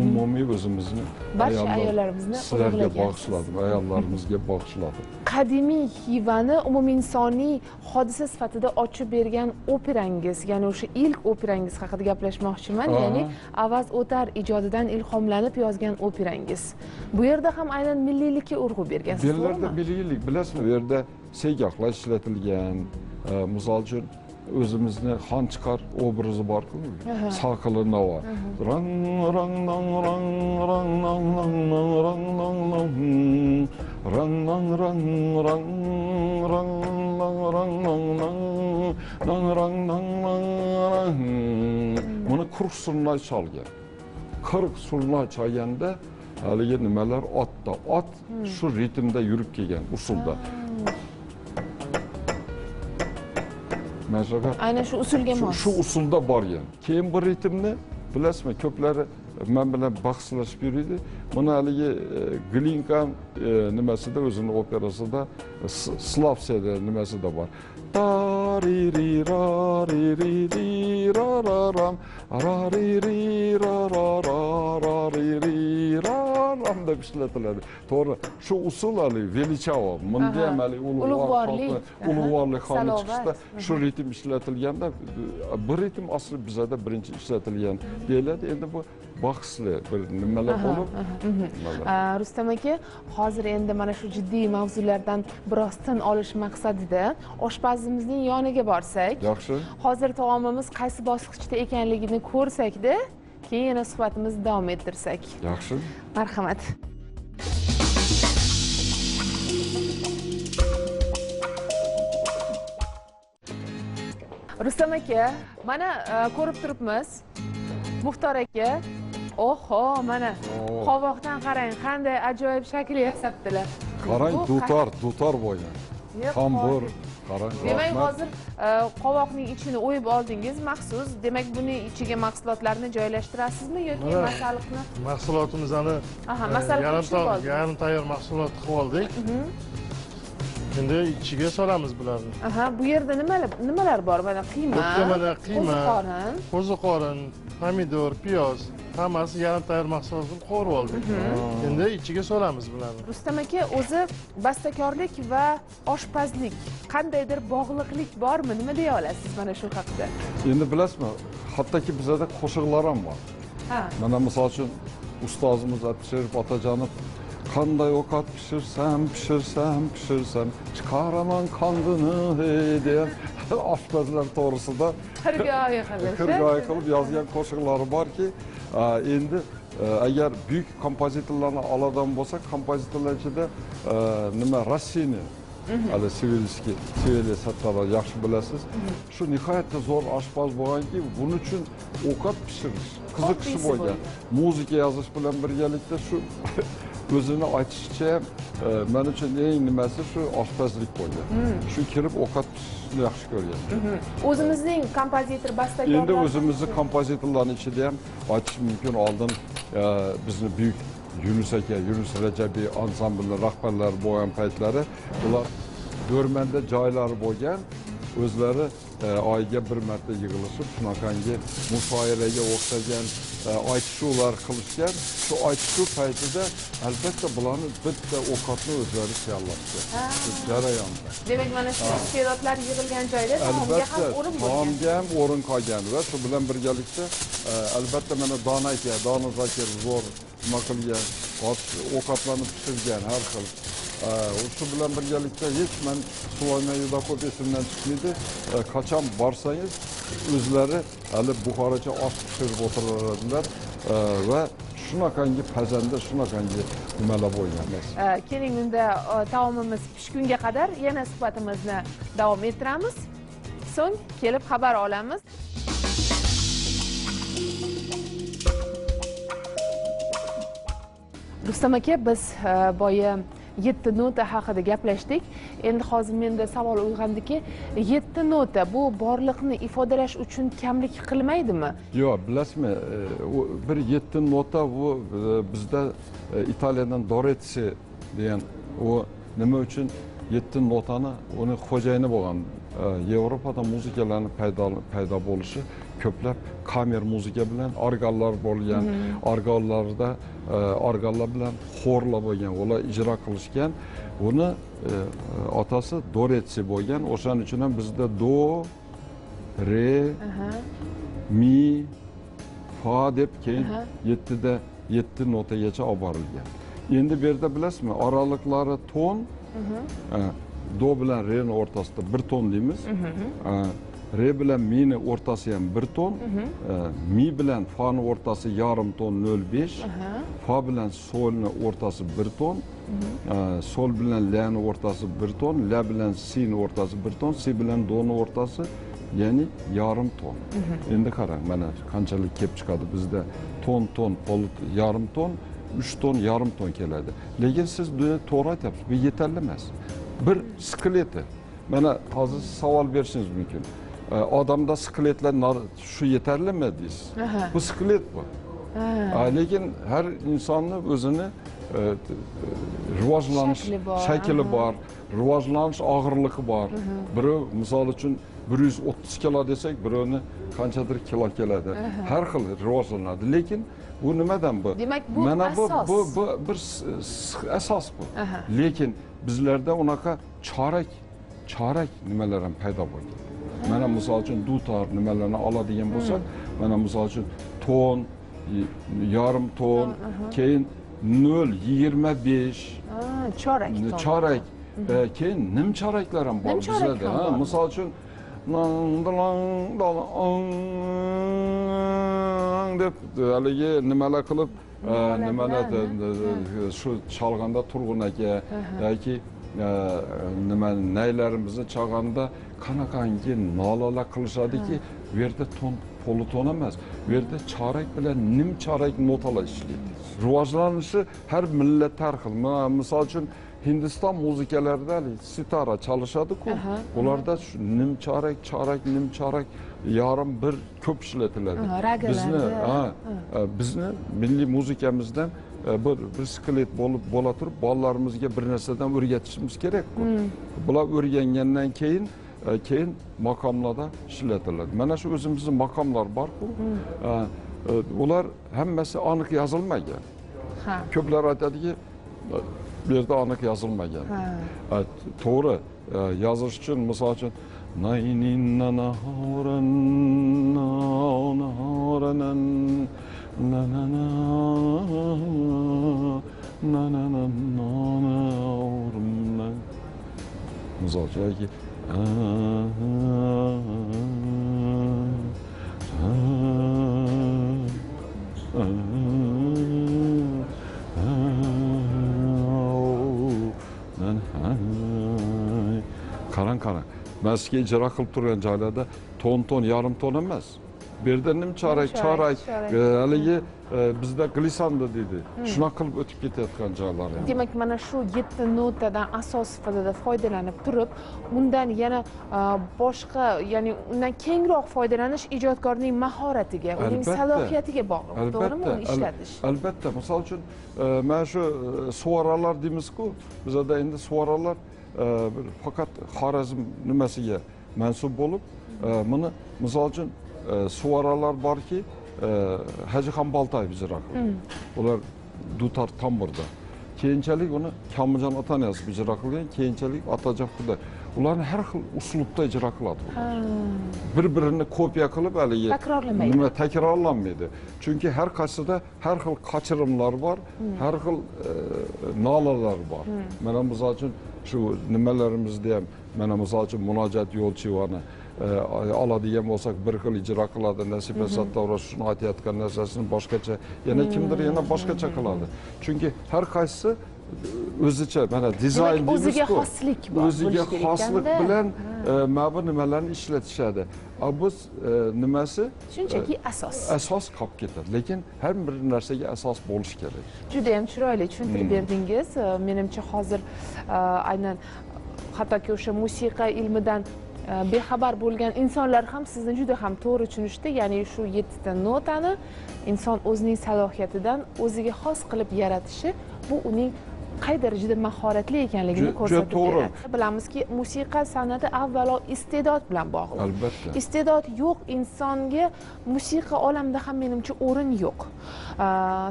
umumiy o'zimizni Barcha ayollar- ayollarimizni sizlarga bag'ishladim ayollarimizga bag'ishladim qadimiy xivani umuminsoniy hodisa sifatida ochib bergan operangiz ya'ni o'sha ilk operangiz haqida gaplashmoqchiman ya'ni avaz o'tar ijodidan ilhomlanib yozgan operangiz. Bu yerda ham aynan milliylikka urg'u bergansiz bu to'g'rimi? milliylik bilasizmi bu yerda seygohlar ishlatilgan e, misol uchun o'zimizni xonchiqar obrazi borku soqili navo rang rang nang rang rang nang nang nang rang nang nang hmm. rang nang rang rang rang nang rang nang nang nang rang nang nang rang hmm. buni quruq surnay chalgan qirq surnay chalganda haligi nimalar shunaqa aynan shu usulga mos shu usulda borgan keyin bu ritmni bilasizmi ko'plari man bilan bahslashib yuriydi buni haligi e, glinkan e, nimasida o'zini operasida S- slavsiyada nimasida bor ta ri ri ra ri ri ri ra deb ishlatiladi to'g'ri shu usul haligi величаво bunda ham haligi Ulug'vorlik. ulug'vorlik Salovat. chiqishda shu ritm ishlatilganda bu ritm asli bizada birinchi ishlatilgan deyiladi endi bu bahsli bir nimalar bo'lib rustam aka hozir endi mana shu jiddiy mavzulardan biroz tin olish maqsadida. Oshpazimizning yoniga borsak yaxshi. hozir taomimiz qaysi bosqichda ekanligini ko'rsakda keyin yana suhbatimizni davom ettirsak yaxshi marhamat rustam aka mana e, ko'rib turibmiz. Muxtor aka oho mana qovoqdan qarang qanday ajoyib shakl yasabdilar. Qarang dutor dutor bo'lgan tambur demak hozir e, qovoqning ichini o'yib oldingiz maxsus. Demak buni ichiga mahsulotlarni joylashtirasizmi yoki masalliqni? mahsulotimizni e, yarim tayyor mahsulot qilib oldik endi ichiga solamiz bularni. Aha bu yerda nimalar nimalar bor? Mana qiyma mana qiyma. qo'ziqorin qo'ziqorin pomidor piyoz hammasi yarim tayyor mahsulot qilib qovurib oldik endi ichiga solamiz bularni. Rustam aka o'zi bastakorlik va oshpazlik qandaydir bog'liqlik bormi? Nima deya olasiz mana shu haqida endi bilasizmi hattoki bizada qo'shiqlar ham bor. Ha. Mana misol uchun ustozimiz abdusharif otajonov qanday ovqat pishirsam pishirsam pishirsam. Chiqaraman qandini hey degan oshpazlar to'g'risida xirgoyi qilish xirgoyi qilib yozgan qo'shiqlari borki endi agar buyuk kompozitorlarni oladigan bo'lsak kompozitorlar ichida nima rossini hali sivelskiy siveliy sattorov yaxshi bilasiz. Shu nihoyatda zo'r oshpaz bo'lganki buning uchun ovqat pishirish qiziqishi bo'lgan. muzika yozish bilan birgalikda shu o'zini aytishicha e, man uchun eng nimasi shu oshpazlik bo'lgan shu kelib ovqat yaxshi ko'rgan o'zimizning kompozitor bastakorlar endi o'zimizni kompozitorlarni ichida ham aytish mumkin oldin e, bizni buyuk yunus aka yunus rajabiy ansamblni rahbarlari bo'lgan paytlari ular do'rmanda joylari bo'lgan o'zlari e, oyiga bir marta yig'ilishib shunaqangi mushoiraga o'xshagan e, aytishuvlar qilishgan shu aytishuv paytida albatta bularni bitta ovqatni o'zlari tayyorlashdi jarayonda demak mana shu iste'dodlar yig'ilgan joyda taomga ham o'rin taomga ham o'rin qolgan va shu bilan birgalikda e, albatta mana dona aka dona zakir zo'r nima qilgan ovqatlarni pishirgan har xil E, shu bilan birgalikda hech man suvayman juda ko'p esimdan chiqmaydi E, qachon borsangiz o'zlari hali buxorocha osh pishirib o'tiradilar E, va shunaqangi pazanda shunaqangi nimalar bo'lgan Э, keling unda e, taomimiz pishgunga qadar yana suhbatimizni davom ettiramiz so'ng kelib xabar olamiz. Rustam aka biz e, boya yetti nota haqida gaplashdik. Endi hozir menda savol uyg'andiki yetti nota bu borliqni ifodalash uchun kamlik qilmaydimi? Yo'q bilasizmi e, bir yetti nota bu e, bizda e, italiyadan doretsi degan u nima uchun yetti notani uni xo'jayini bo'lgan yevropada muzikalarni paydo bo'lishi ko'plab kamer muzika bilan organlar bo'lgan organlarda e, organlar bilan xorlar bo'lgan ular ijro qilishgan. Uni e, otasi doretsi bo'lgan o'shaning uchun ham bizda do re mi fa deb keyin yettida yetti notagacha olib borilgan. Endi bu yerda bilasizmi oraliqlari ton e, do bilan reni o'rtasida bir ton deymiz. E, re bilan mini o'rtasi ham bir ton e, mi bilan fani o'rtasi yarim ton nol besh fa bilan solni o'rtasi bir ton e, sol bilan lani o'rtasi bir ton la bilan sini o'rtasi bir ton si bilan doni o'rtasi ya'ni yarim ton. Endi qarang mana qanchalik kelib chiqadi bizda. Ton ton yarim ton uch ton yarim ton keladi. Lekin siz buni to'g'ri aytyapsiz bu yetarli emas. Bir skeleti. Mana hozir savol berishingiz mumkin odamda skeletlar shu yetarlimi deysiz? Bu skelet bu. Lekin har insonni o'zini e, rivojlanish Shakli bor, rivojlanish og'irligi bor. Birov misol uchun bir yuz o'ttiz kilo desak birovni qanchadir kilo keladi. Har xil rivojlanadi. Lekin bu nimadan bu? Demak, bu mana bu bu bu bir asos bu. Lekin bizlarda unaqa chorak chorak nimalar ham paydo bo'lgan mana misol uchun dutor nimalarni oladigan bo'lsak mana misol uchun to'n yarim to'n keyin nol yigirma besh. Chorak chorak e, keyin nimchoraklar ham bor bizlarda misol uchun deb haligi nimalar qilib e, Nimalar e, shu chalg'anda turg'un aka yoki e, nima naylarimizni chalg'anda qanaqangi nolalar qilishadiki bu yerda ton politon emas bu yerda chorak bilan nimchorak notalar ishlaydi rivojlanishi har millatda har xil misol uchun hindiston muzikalarida haligi sitara chalishadiku ularda shu nimchorak chorak nimchorak yarim bir ko'p ishlatiladi bizni bizni milliy muzikamizdan bir bir skelet bo'lib bo'la turib bolalarimizga bir narsadan o'rgatishimiz kerakku bular o'rgangandan keyin e, keyin maqomlarda ishlatiladi. Mana shu o'zimizni maqomlar borku e, e, ular hammasi aniq yozilmagan. Ko'plar aytadiki bu yerda aniq yozilmagan. To'g'ri e, yozish uchun misol uchun nayninna nahoran nahoranan na na na na na na na na urumna. misol uchun yoki qarang qarang man sizga ijro qilib turgan joylarda to'n to'n yarim to'n emas nimchorak Nimchorak, chorak e, haligi e, bizda glissanda deydi shunaqa qilib o'tib ketayotgan joylar ham demak mana shu yetti notadan asos sifatida foydalanib turib undan yana a, boshqa ya'ni undan kengroq foydalanish ijodkorning mahoratiga uning salohiyatiga bog'liq. To'g'rimi? Uni ishlatish. albatta. Misol uchun e, mana shu e, suvaralar deymizku. Bizada endi suvaralar e, faqat xorazm nimasiga mansub bo'lib e, buni misol uchun суаралар барки Хажихан Балтаев ижра кылган. Булар Дутар тамбырда. Кейинчалик уну Камыжан Атаниясов ижра кылган, кейинчалик Атажак Кудай. Уларны һәр хил услупта ижра кылат булар. Bir-birini kopya kılıp әлі Takrarlamaydı. Nime tekrarlanmaydı. Çünkü her kaçıda her hıl kaçırımlar var, hmm. her hıl e, nalalar var. Hmm. Mənim misal üçün şu nimelerimiz deyəm, mənim misal üçün münacat yol çivanı. Oladigan bo'lsak bir xil ijro qiladi nasiba sattorov shuni aytayotgan narsasini boshqacha yana kimdir yana boshqacha qiladi. Chunki har qaysisi o'zicha mana dizayn o'ziga xoslik bor o'ziga xoslik bilan e, mana bu nimalarni ishlatishadi. A bu e, nimasi? Shunchaki asos. asos qolib ketadi. Lekin har bir narsaga asos bo'lishi kerak. Juda yam chiroyli. Tushuntirib Hmm. berdingiz. E, menimcha hozir e, aynan hattoki o'sha musiqa ilmidan e, bexabar bo'lgan insonlar ham sizni juda ham to'g'ri tushunishdi. Ya'ni shu yettita notani inson o'zining salohiyatidan o'ziga xos qilib yaratishi bu uning qay darajada mahoratli ekanligini ko'rsatib to'g'ri. beradi bilamizki musiqa san'ati avvalo iste'dod bilan bog'liq. Albatta. Iste'dod yo'q insonga musiqa olamida ham menimcha o'rin yo'q.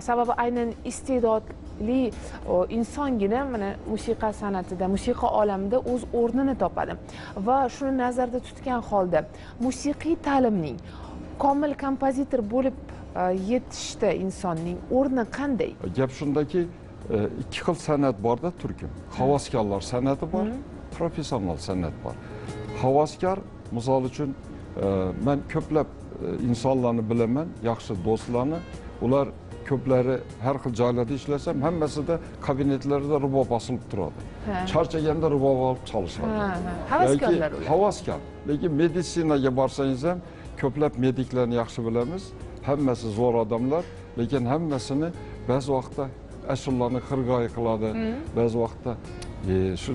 Sababi aynan iste'dodli o, insongina mana musiqa san'atida musiqa olamida o'z o'rnini topadi. Va shuni nazarda tutgan holda musiqiy ta'limning komil kompozitor bo'lib a, yetishda insonning o'rni qanday? Gap shundaki e, ikki xil san'at borda turkum. Havoskorlar san'ati bor professional san'at bor. Havaskor misol uchun e, man ko'plab e, insonlarni bilaman yaxshi do'stlarni. Ular ko'plari har xil joylarda ishlasam hammasida kabinetlarida rubob osilib turadi. Ha. charchaganda rubob olib chalishadi. Ha, ha. havaskorlar havaskor lekin meditsinaga borsangiz ham ko'plab mediklarni yaxshi bilamiz. Hammasi zo'r odamlar lekin hammasini ba'zi vaqtda ashullarni xirgoyi qiladi. Ba'zi vaqtda e, shu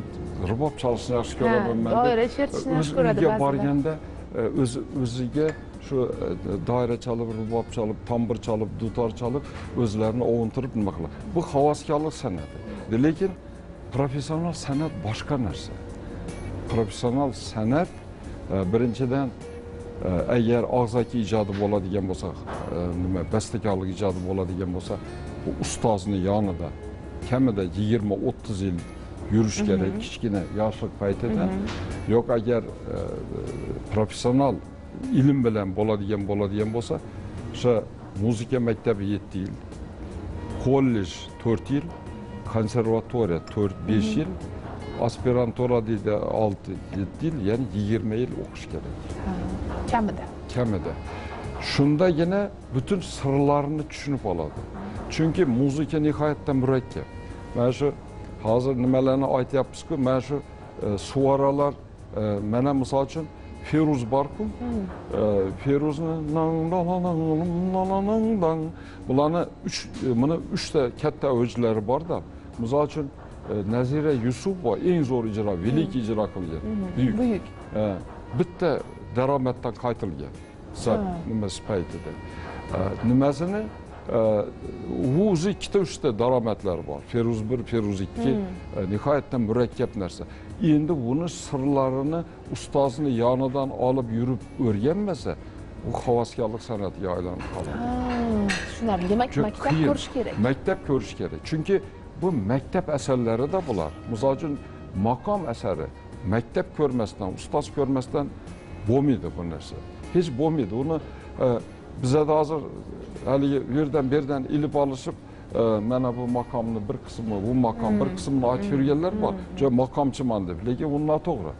rubob chalishni yaxshi ko'raman. Doira chertishni yaxshi ko'radi ba'zilar. borganda e, o'zi o'ziga shu e, doira chalib rubob chalib tambur chalib dutor chalib o'zlarini ovuntirib nima qiladi? Bu havaskorlik san'ati. Lekin professional san'at boshqa narsa. Professional san'at e, birinchidan e, agar og'zaki ijodi bo'ladigan bo'lsa nima bastakorlik ijodi bo'ladigan bo'lsa bu ustozni yonida kamida yigirma o'ttiz yil yurish kerak. Kichkina yoshlik paytida yo'q agar professional ilm bilan bo'ladigan bo'ladigan bo'lsa o'sha muzika maktabi yetti yil kollej to'rt yil konservatoriya to'rt besh yil aspirantura deydi olti yetti yil ya'ni yigirma yil o'qish kerak. Kamida. Kamida. Shundagina butun sirlarini tushunib oladi. Chunki muzika nihoyatda murakkab. Mana shu hozir nimalarni aytyapmizku mana shu e, suvaralar e, mana misol uchun feruz borku e, feruzni bularni uch buni uchta katta o'jlari borda misol uchun e, nazira yusupova eng zo'r ijro великий ijro qilgan buyuk buyuk E, bitta daromaddan qaytilgan nimasi paytida E, nimasini e, u o'zi ikkita uchta daromadlari bor feruz bir feruz ikki E, nihoyatda murakkab narsa endi buni sirlarini ustozni yonidan olib yurib o'rganmasa u havaskorlik san'atiga aylanib qoladi. Tushunarli. Demak maktab ko'rish kerak. maktab ko'rish kerak. Chunki bu maktab asarlarida bular misol uchun maqom asari maktab ko'rmasdan ustoz ko'rmasdan bo'lmaydi bu narsa. Hech bo'lmaydi. Uni e, bizada hozir haligi u yerdan bu yerdan ilib olishib e, mana bu maqomni bir qismi bu maqom bir qismini aytib yurganlar bor. Jo maqomchiman deb. Lekin bu noto'g'ri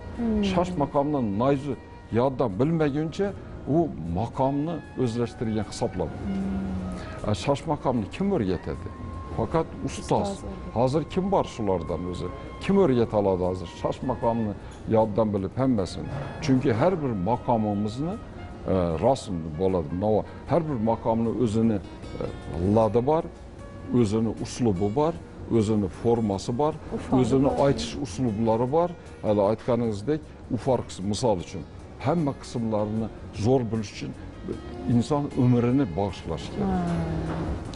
shosh maqomni noyzi yoddan bilmaguncha u maqomni o'zlashtirgan hisoblanadi. Shosh maqomni kim o'rgatadi? Faqat ustoz. Hozir kim bor shulardan o'zi? Kim o'rgata oladi hozir? Shosh maqomni yoddan bilib hammasini. Chunki har bir maqomimizni e, rasm bo'ladi. Har bir maqomni o'zini e, ladi bor o'zini uslubi bor o'zini formasi bor o'zini aytish uslublari bor hali aytganingizdek ufar qism. Misol uchun hamma qismlarini zo'r bilish uchun inson umrini bag'ishlash kerak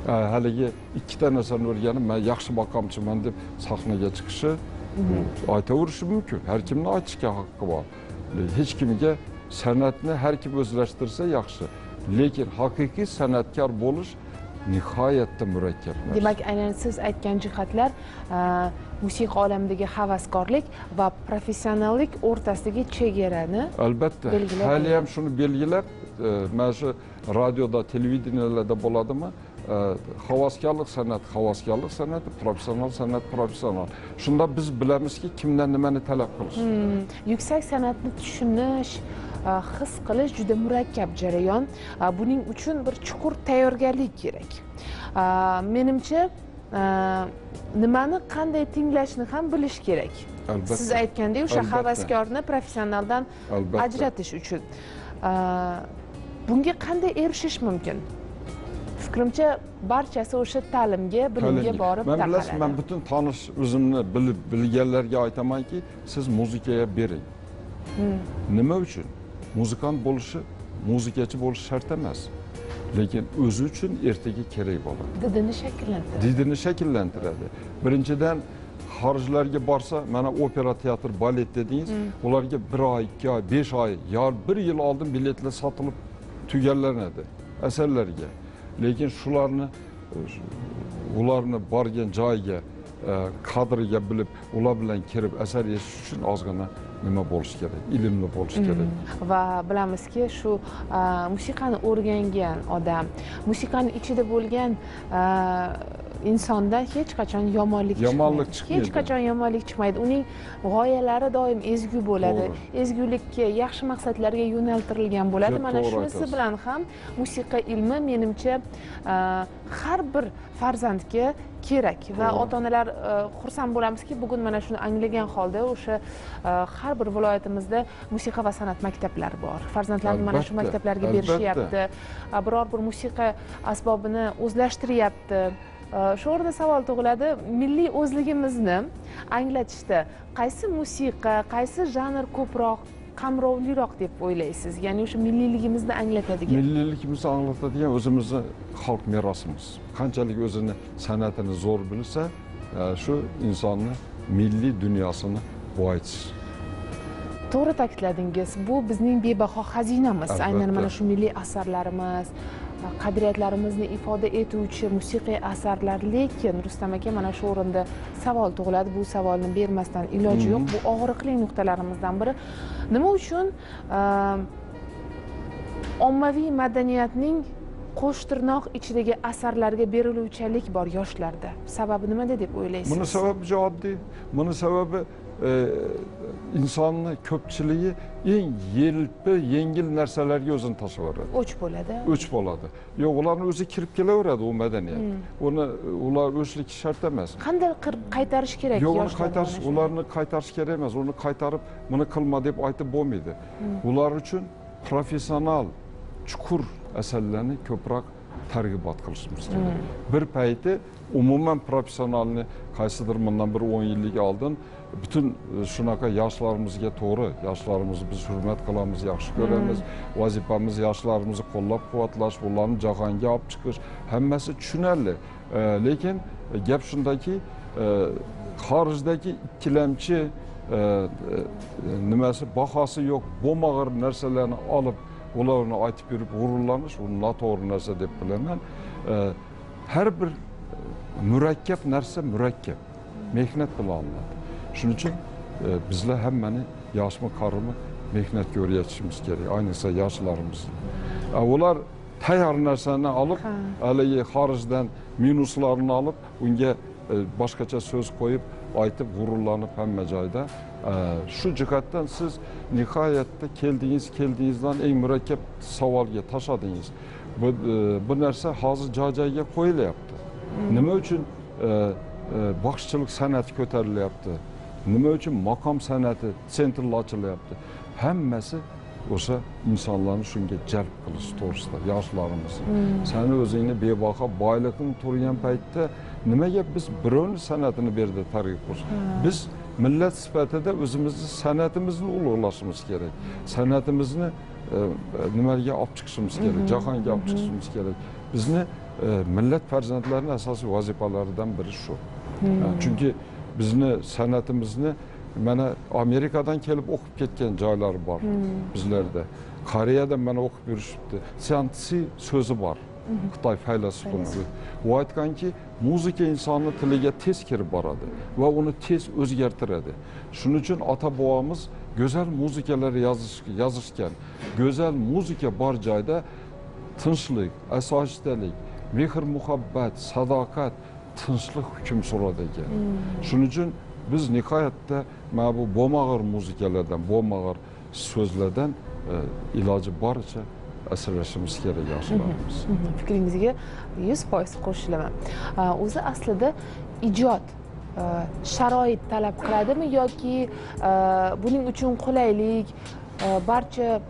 Ha, haligi ikkita narsani o'rganib man yaxshi maqomchiman deb sahnaga chiqishi aytaverishi mumkin har kimni aytishga haqqi bor hech kimga san'atni har kim o'zlashtirsa yaxshi lekin haqiqiy san'atkor bo'lish nihoyatda murakkab narsa. demak aynan siz aytgan jihatlar a, musiqa olamidagi havaskorlik va professionallik o'rtasidagi chegarani albatta. hali ham shuni belgilab e, mana shu radioda televideniyalarda bo'ladimi? E, havaskorlik san'at havaskorlik san'ati professional san'at professional. Shunda biz bilamizki kimdan nimani talab qilish Hmm, yuksak san'atni tushunish his qilish juda murakkab jarayon. Buning uchun bir chuqur tayyorgarlik kerak. Menimcha nimani qanday tinglashni ham bilish kerak. Albatta. Siz aytgandek o'sha havaskorni professionaldan ajratish uchun. Bunga qanday erishish mumkin? Fikrimcha barchasi o'sha ta'limga bilimga borib man bilasiz man butun tanish o'zimni bilib bilganlarga aytamanki siz muzikaga bering. Hmm. nima uchun muzikant bo'lishi muzikachi bo'lish shart emas. Lekin o'zi uchun ertaga kerak bo'ladi. Didini shakllantiradi. Didini shakllantiradi. Birinchidan xorijlarga borsa mana opera teatr balet dedingiz ularga bir oy ikki oy besh oy yo bir yil oldin biletlar sotilib tugallanadi asarlarga. Lekin shularni e, ularni borgan joyiga e, qadriga bilib ular bilan kirib asar eshitish uchun ozgina nima bo'lishi kerak ilmli bo'lishi kerak. Va bilamizki shu musiqani o'rgangan odam musiqani ichida bo'lgan a, insondan hech qachon yomonlik Yomonlik chiqmaydi. hech qachon yomonlik chiqmaydi. Uning g'oyalari doim ezgu bo'ladi. Ezgulikka yaxshi maqsadlarga yo'naltirilgan bo'ladi. Mana shunisi bilan ham musiqa ilmi menimcha har bir farzandga kerak va ota onalar a, xursand bo'lamizki bugun mana shuni anglagan holda o'sha a, har bir viloyatimizda musiqa va san'at maktablari bor. Farzandlarni mana shu maktablarga berishyapti biror bir musiqa asbobini o'zlashtiryapti. A, shu o'rinda savol tug'iladi milliy o'zligimizni anglatishda qaysi musiqa qaysi janr ko'proq qamrovliroq deb o'ylaysiz. Ya'ni o'sha milliyligimizni anglatadigan. Milliyligimizni anglatadigan o'zimizni xalq merosimiz. Qanchalik o'zini san'atini zo'r bilsa e, shu insonni milliy dunyosini boyitish to'g'ri ta'kidladingiz bu bizning bebaho xazinamiz. Aynan mana shu milliy asarlarimiz qadriyatlarimizni ifoda etuvchi musiqiy asarlar. Lekin rustam aka mana shu o'rinda savol tug'iladi. Bu savolni bermasdan iloji yo'q. Bu og'riqli nuqtalarimizdan biri. Nima uchun a, ommaviy madaniyatning qo'sh tirnoq ichidagi asarlarga beriluvchanlik bor yoshlarda? Sababi nimada deb o'ylaysiz? Buni sababi juda oddiy buni sababi e, insonni ko'pchiligi eng yelpi yengil narsalarga o'zini tashlaveradi o'ch bo'ladi o'ch bo'ladi yo'q ularni o'zi kirib kelaveradi u madaniyat uni ular o'chligi shart emas qanday qilib qaytarish kerak yo'q uni qaytarish ularni qaytarish kerak emas uni qaytarib buni qilma deb aytib bo'lmaydi ular uchun professional chuqur asarlarni ko'proq targ'ibot qilishimiz kerak bir payti umuman professionalni qaysidir bundan bir o'n yillik oldin butun e, shunaqa yoshlarimizga to'g'ri. Yoshlarimizni biz hurmat qilamiz yaxshi ko'ramiz. Vazifamiz yoshlarimizni qo'llab quvvatlash ularni jahonga olib chiqish. Hammasi tushunarli. E, lekin gap shundaki e, xorijdagi ikkilamchi e, e, nimasi bahosi yo'q. Bo'lmag'ir narsalarni olib ularni aytib yurib g'ururlanish bu noto'g'ri narsa deb bilaman. E, har bir e, murakkab narsa murakkab. Mehnat bilan olinadi shuning uchun e, bizlar hammani yoshmi qarimi mehnatga o'rgatishimiz kerak ayniqsa yoshlarimizni E, ular tayyor narsani olib haligi xorijdan minuslarni olib unga e, boshqacha so'z qo'yib aytib g'ururlanib hamma joyda E, shu jihatdan siz nihoyatda keldingiz keldingizdan eng murakkab savolga tashladingiz bu, e, bu narsa hozir joy joyiga qo'yilyapti nima uchun e, e, boshchilik san'ati ko'tarilyapti nima uchun maqom san'ati sentrlar ochilyapti? Hammasi o'sha insonlarni shunga jalb qilish to'g'risida yoshlarimiz. Sani o'zingni bebaho boylig'ing turgan paytda nimaga biz birovni san'atini bu yerda targ'ib qilish biz millat sifatida o'zimizni san'atimizni ulug'lashimiz kerak. San'atimizni e, nimaga olib chiqishimiz kerak jahonga olib chiqishimiz kerak. Bizni e, millat farzandlarini asosiy vazifalaridan biri shu. Ha, chunki bizni san'atimizni mana amerikadan kelib o'qib ketgan joylari bor bizlarda. Koreyadan mana o'qib yurishibdi. Siansi so'zi bor. Xitoy faylasufini u aytganki muzika insonni tiliga tez kirib boradi va uni tez o'zgartiradi. Shuning uchun ota bobomiz go'zal muzikalar yozish yozishgan. Go'zal muzika bor joyda tinchlik osoyishtalik mehr muhabbat sadoqat tinchlik hukm suradi ekan. Shuning uchun biz nihoyatda mana bu bo'lmag'ir muzikalardan bo'lmag'ir so'zlardan e, iloji boricha asrashimiz kerak yoshlarimiz Mhm, fikringizga yuz foiz qo'shilaman. A, o'zi aslida ijod a, sharoit talab qiladimi yoki buning uchun qulaylik barcha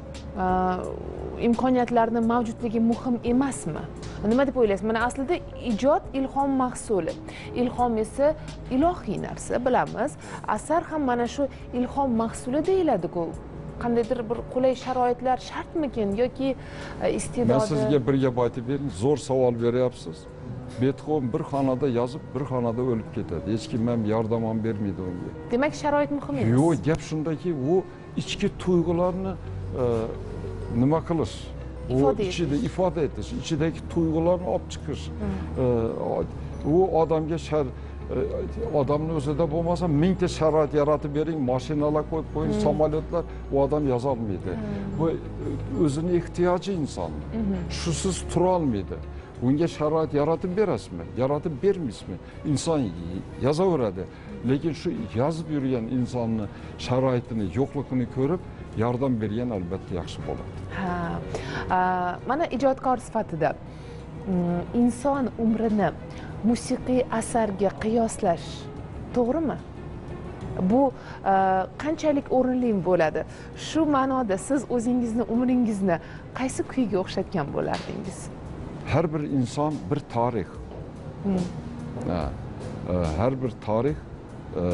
imkoniyatlarni mavjudligi muhim emasmi? Nima deb o'ylaysiz? Mana aslida ijod ilhom mahsuli. Ilhom esa ilohiy narsa bilamiz. Asar ham mana shu ilhom mahsuli deyiladiku. Qandaydir bir qulay sharoitlar shartmikin yoki e, man iste'dodi sizga bir gap aytib bering zo'r savol beryapsiz. Betxoven bir xonada yozib bir xonada o'lib ketadi. Hech kim ham yordam ham bermaydi unga. Demak sharoit muhim emas. Yo'q gap shundaki u ichki tuyg'ularni nima qilish? U ichida ifoda etish ichidagi tuyg'ularni olib chiqish. U odamga shar odamni o'zida bo'lmasa mingta sharoit yaratib bering mashinalar qo'yib qo'ying samolyotlar u odam yozolmaydi. Bu o'zini ehtiyoji insonni shusiz turolmaydi unga sharoit yaratib berasizmi? Yaratib bermaysizmi inson yozaveradi. Lekin shu yozib yurgan insonni sharoitini yo'qligini ko'rib yordam bergan albatta yaxshi bo'ladi. Ha mana ijodkor sifatida mm, inson umrini musiqiy asarga qiyoslash to'g'rimi? Bu qanchalik o'rinli bo'ladi? Shu ma'noda siz o'zingizni umringizni qaysi kuyga o'xshatgan bo'lardingiz? Har bir inson bir tarix. Ha, e, har bir tarix e,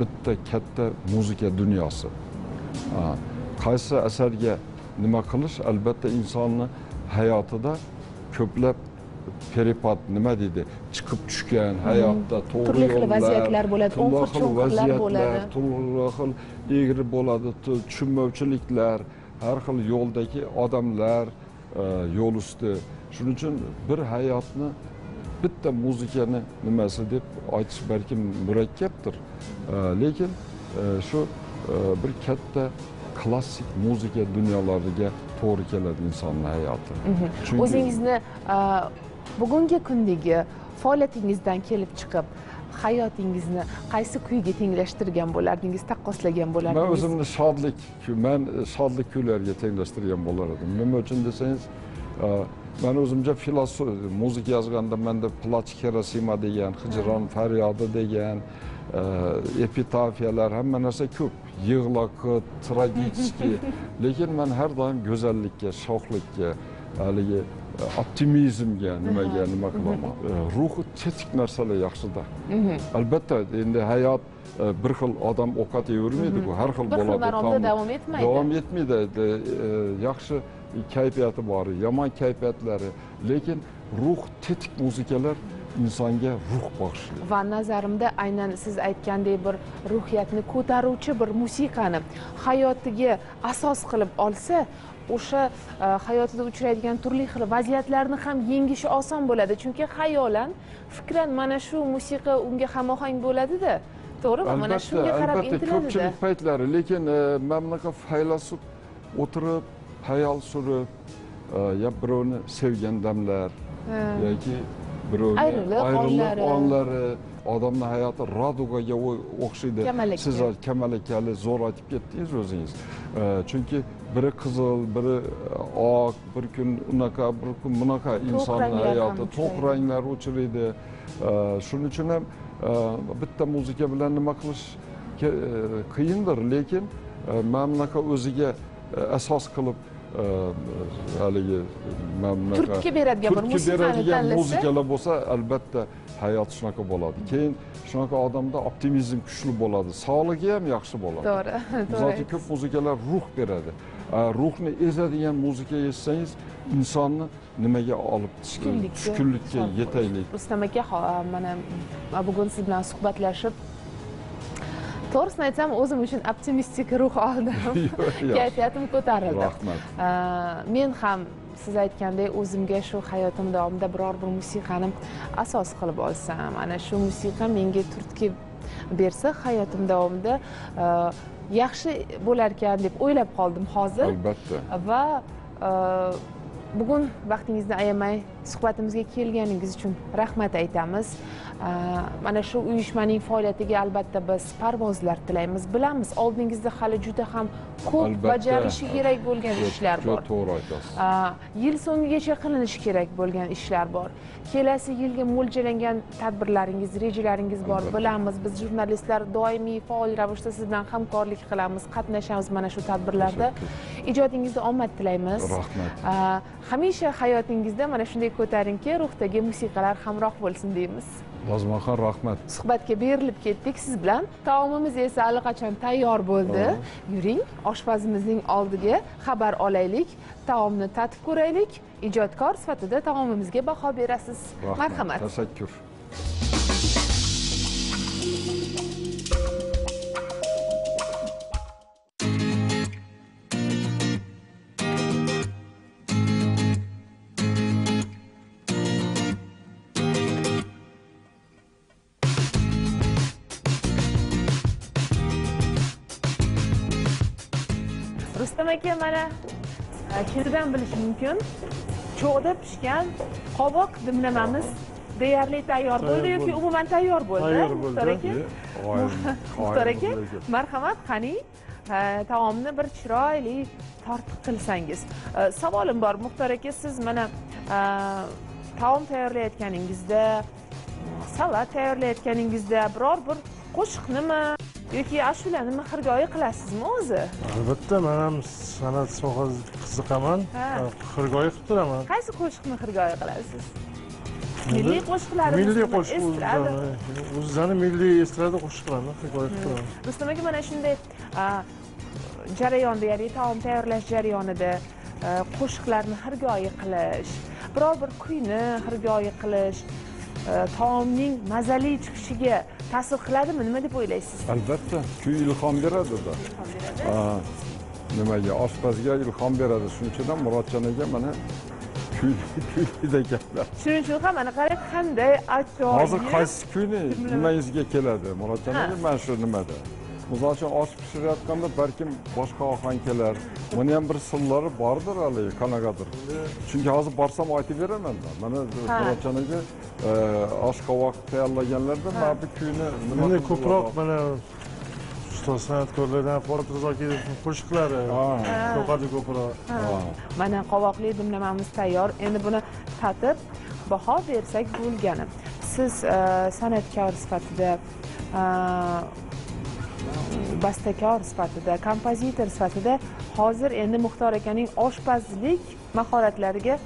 bitta katta muzika dunyosi qaysi asarga nima qilish albatta insonni hayotida ko'plab peripod nima deydi chiqib tushgan hayotda to'g'ri Turli xil vaziyatlar bo'ladi, turli xil vaziyatlar, turli xil egri bo'ladi tu- tushunmovchiliklar har xil yo'ldagi odamlar e, yo'l usti. Shuning uchun bir hayotni bitta muzikani nimasi deb aytish balkim murakkabdir. E, lekin e, shu bir katta klassik muzika dunyolariga to'g'ri keladi insonni hayoti. Chunki- o'zingizni a, bugungi kundagi faoliyatingizdan kelib chiqib hayotingizni qaysi kuyga tenglashtirgan bo'lardingiz taqqoslagan man bo'lardingiz? o'zimni shodlik man e, shodlik kuylariga tenglashtirgan bo'lar edim nima uchun desangiz e, man o'zimcha filosof muzika yozganda manda plach kerosima degan hijron faryodi degan e, epitafiyalar hamma narsa ko'p yig'loqit tragichniy lekin man har doim go'zallikka shohlikka haligi e, optimizmga nimaga nima qilaman? E, ruhi tetik narsalar yaxshida. Albatta endi hayot e, bir xil odam ovqat yeyavermaydiku har xil bir xil bo'ladi maromda taom- davom etmaydi. Davom etmaydi yaxshi kayfiyati bor yomon kayfiyatlari. Lekin ruh tetik muzikalar insonga ruh bag'ishlaydi va nazarimda aynan siz aytgandek bir ruhiyatni ko'taruvchi bir musiqani hayotiga asos qilib olsa o'sha e, hayotida uchraydigan turli xil vaziyatlarni ham yengishi oson bo'ladi. Chunki xayolan fikran mana shu musiqa unga hamohang bo'ladida. To'g'rimi mana shunga qarab albatta intiladida. ko'pchilik paytlari lekin e, mana bunaqa faylasuf o'tirib hayol surib e, yo birovni sevgan damlar yoki birovni Ayriliq onlari. odamni hayoti radugaga o'xshaydi. Siz kamalakali zo'r aytib ketdingiz o'zingiz. Chunki biri qizil biri e, oq bir kun unaqa bir kun bunaqa insonni hayoti to'q ranglar uchraydi shuning uchun ham e, bitta muzika bilan nima qilish e, qiyindir lekin mana bunaqa o'ziga asos qilib haligi turtki beradigan bir musiqani beradigan muzikalar bo'lsa albatta hayot shunaqa bo'ladi. Keyin shunaqa odamda optimizm kuchli bo'ladi. Sog'lig'i ham yaxshi bo'ladi. To'g'ri to'g'ri. Ko'p muzikalar ruh beradi. Ruhni ezadigan muzika eshitsangiz insonni nimaga olib Tushkunlikka tushkunlikka yetaylik. Rustam aka mana bugun siz bilan suhbatlashib to'g'risini aytsam o'zim uchun optimistik ruh oldim. Kayfiyatim ko'tarildi. Rahmat. Men ham siz aytgandek o'zimga shu hayotim davomida biror bir musiqani asos qilib olsam ana shu musiqa menga turtki bersa hayotim davomida yaxshi bo'larkan deb o'ylab qoldim hozir. Albatta. Va bugun vaqtingizni ayamay suhbatimizga kelganingiz uchun rahmat aytamiz. Mana shu uyushmaning faoliyatiga albatta biz parvozlar tilaymiz bilamiz. Oldingizda hali juda ham ko'p bajarishi kerak bo'lgan ishlar bor. to'g'ri aytasiz. Yil so'ngigacha qilinishi kerak bo'lgan ishlar bor. Kelasi yilga mo'ljallangan tadbirlaringiz rejalaringiz bor bilamiz. Biz jurnalistlar doimiy faol ravishda siz bilan hamkorlik qilamiz qatnashamiz mana shu tadbirlarda. Ijodingizda omad tilaymiz. Rahmat. Hamisha hayotingizda mana shunday ko'tarinki ruhdagi musiqalar hamroh bo'lsin deymiz. Nozmaxon rahmat. Suhbatga berilib ketdik. Siz bilan taomimiz esa allaqachon tayyor bo'ldi. Yuring oshpazimizning oldiga xabar olaylik taomni tatib ko'raylik. Ijodkor sifatida taomimizga baho berasiz. Marhamat. tashakkur aka mana hiridan bilish mumkin? Cho'g'da pishgan qovoq dimlamamiz deyarli tayyor bo'ldi yoki umuman tayyor bo'ldi? Tayyor bo'ldi. muxtor aka. Muxtor aka marhamat qani? Taomni bir chiroyli tortiq qilsangiz. Savolim bor muxtor aka siz mana taom tayyorlayotganingizda salat tayyorlayotganingizda biror bir qo'shiqnimi yoki ashulanimi xirgoyi qilasizmi o'zi? Albatta man ham san'at sohasiga qiziqaman. Ha. xirgoyi qilib turaman. Qaysi qo'shiqni xirgoyi qilasiz? Milliy qo'shiqlarimizni milliy qo'shiq estrada. milliy estrada qo'shiqlarni xirgoyi qilib turaman. Rustam aka mana shunday jarayonda ya'ni taom tayyorlash jarayonida e, qo'shiqlarni hirgoyi qilish biror bir kuyni hirgoyi qilish taomning mazali chiqishiga ta'sir qiladimi? Nima deb o'ylaysiz? Albatta kuy ilhom beradida Ha, nimaga? Oshpazga ilhom beradi. Shuning uchun ham murodjon aka mana kuylaydi ekanlar shuning uchun ham mana qarang qanday ajoyib hozir qaysi kuyni nimangizga keladi? Murodjon aka mana shu nimada misol osh pishirayotganda balkim boshqa ohang kelar. Buni ham bir sirlari bordir haligi qanaqadir. Chunki hozir borsam aytib beraman. Mana murodjon e, oshqovoq tayyorlaganlarda mana bu kuyni qilib ko'proq mana ustoz san'atkorlardan Rizokievning qo'shiqlari. Ha. yoqadi ko'proq. Mana qovoqli dimlamamiz tayyor. Endi buni tatib baho bersak bo'lgani. Siz e, san'atkor sifatida e, bastakor sifatida kompozitor sifatida hozir endi muxtor akaning oshpazlik mahoratlariga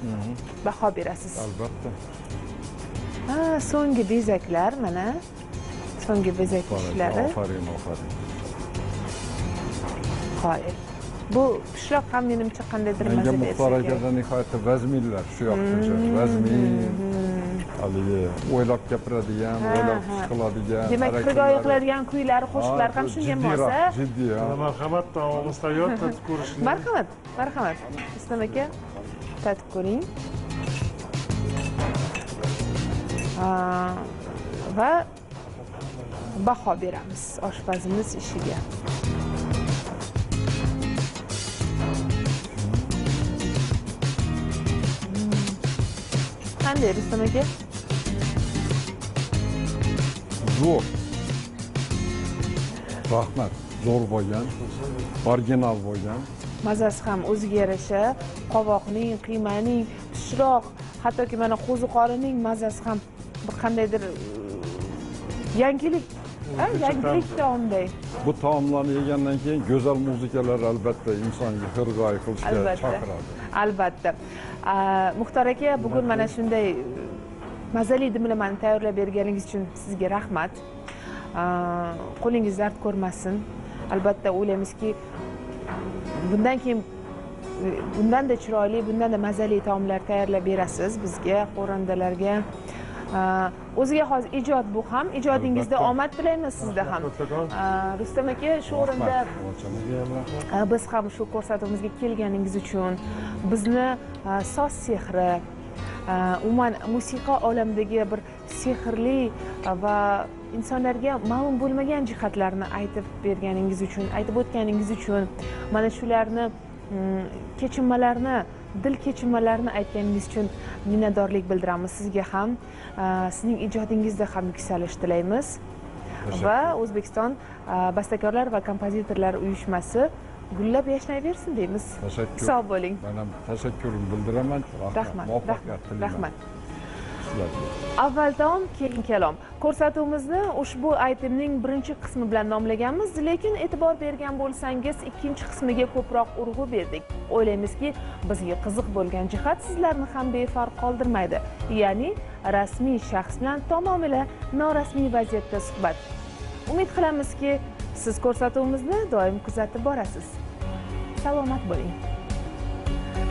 baho berasiz. Albatta. Ha so'nggi bezaklar mana. So'nggi bezak ishlari ofarin ofarin qoyil bu pishloq ham menimcha qandaydir menga muxtor akadan nihoyatda vazminlar shu yoqgacha vazmin. haligi o'ylab gapiradigan o'ylab ha. ish qiladigan demak hirgoya qiladigan kuylari qo'shiqlari Ha, ham shunga mosa. jiddiy marhamat taomimiz tayyor, tatib ko'rishni. marhamat marhamat. Rustam aka tatib ko'ring. Va baho beramiz oshpazimiz ishiga qanday rustam aka zo'r. Rahmat zo'r bo'lgan original bo'lgan mazasi ham o'ziga yarasha. Qovoqning qiymaning pishroq hattoki mana qo'ziqorining mazasi ham bir qandaydir e, yangilik yangilik taomday. Bu taomlarni yegandan keyin go'zal muzikalar albatta insonga hirgoy qilishga albatta. chaqiradi. Albatta. A, muxtor aka bugun mana shunday e, mazali dimlamani tayyorlab berganingiz uchun sizga rahmat. Qo'lingiz dard ko'rmasin. Albatta o'ylaymizki bundan keyin e, bundanda chiroyli bundanda mazali taomlar tayyorlab berasiz bizga xo'randalarga o'ziga xos ijod bu ham ijodingizda omad tilaymiz sizda ham. A, rustam aka shu o'rinda. Uh, biz ham shu ko'rsatuvimizga kelganingiz uchun bizni soz sehri umuman musiqa olamidagi bir sehrli va insonlarga ma'lum bo'lmagan jihatlarni aytib berganingiz uchun aytib o'tganingiz uchun mana shularni mm, kechinmalarni dil kechinmalarini aytganingiz uchun minnatdorlik bildiramiz sizga ham. Sizning ijodingizda ham yuksalish tilaymiz. Va o'zbekiston bastakorlar va kompozitorlar uyushmasi gullab yashnayversin deymiz. Tashakkur sog' bo'ling. Man ham tashakkurimni bildiraman. Rahmat rahmat rahmat sizlarga avval taom keyin kalom. Ko'rsatuvimizni ushbu aytemning birinchi qismi bilan nomlaganmiz lekin e'tibor bergan bo'lsangiz ikkinchi qismiga ko'proq urg'u berdik. O'ylaymizki bizga qiziq bo'lgan jihat sizlarni ham befarq qoldirmaydi. Ya'ni rasmiy shaxs bilan tamomila norasmiy vaziyatda suhbat. Umid qilamizki siz ko'rsatuvimizni doim kuzatib borasiz. Salomat bo'ling.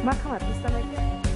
Marhamat rustam aka.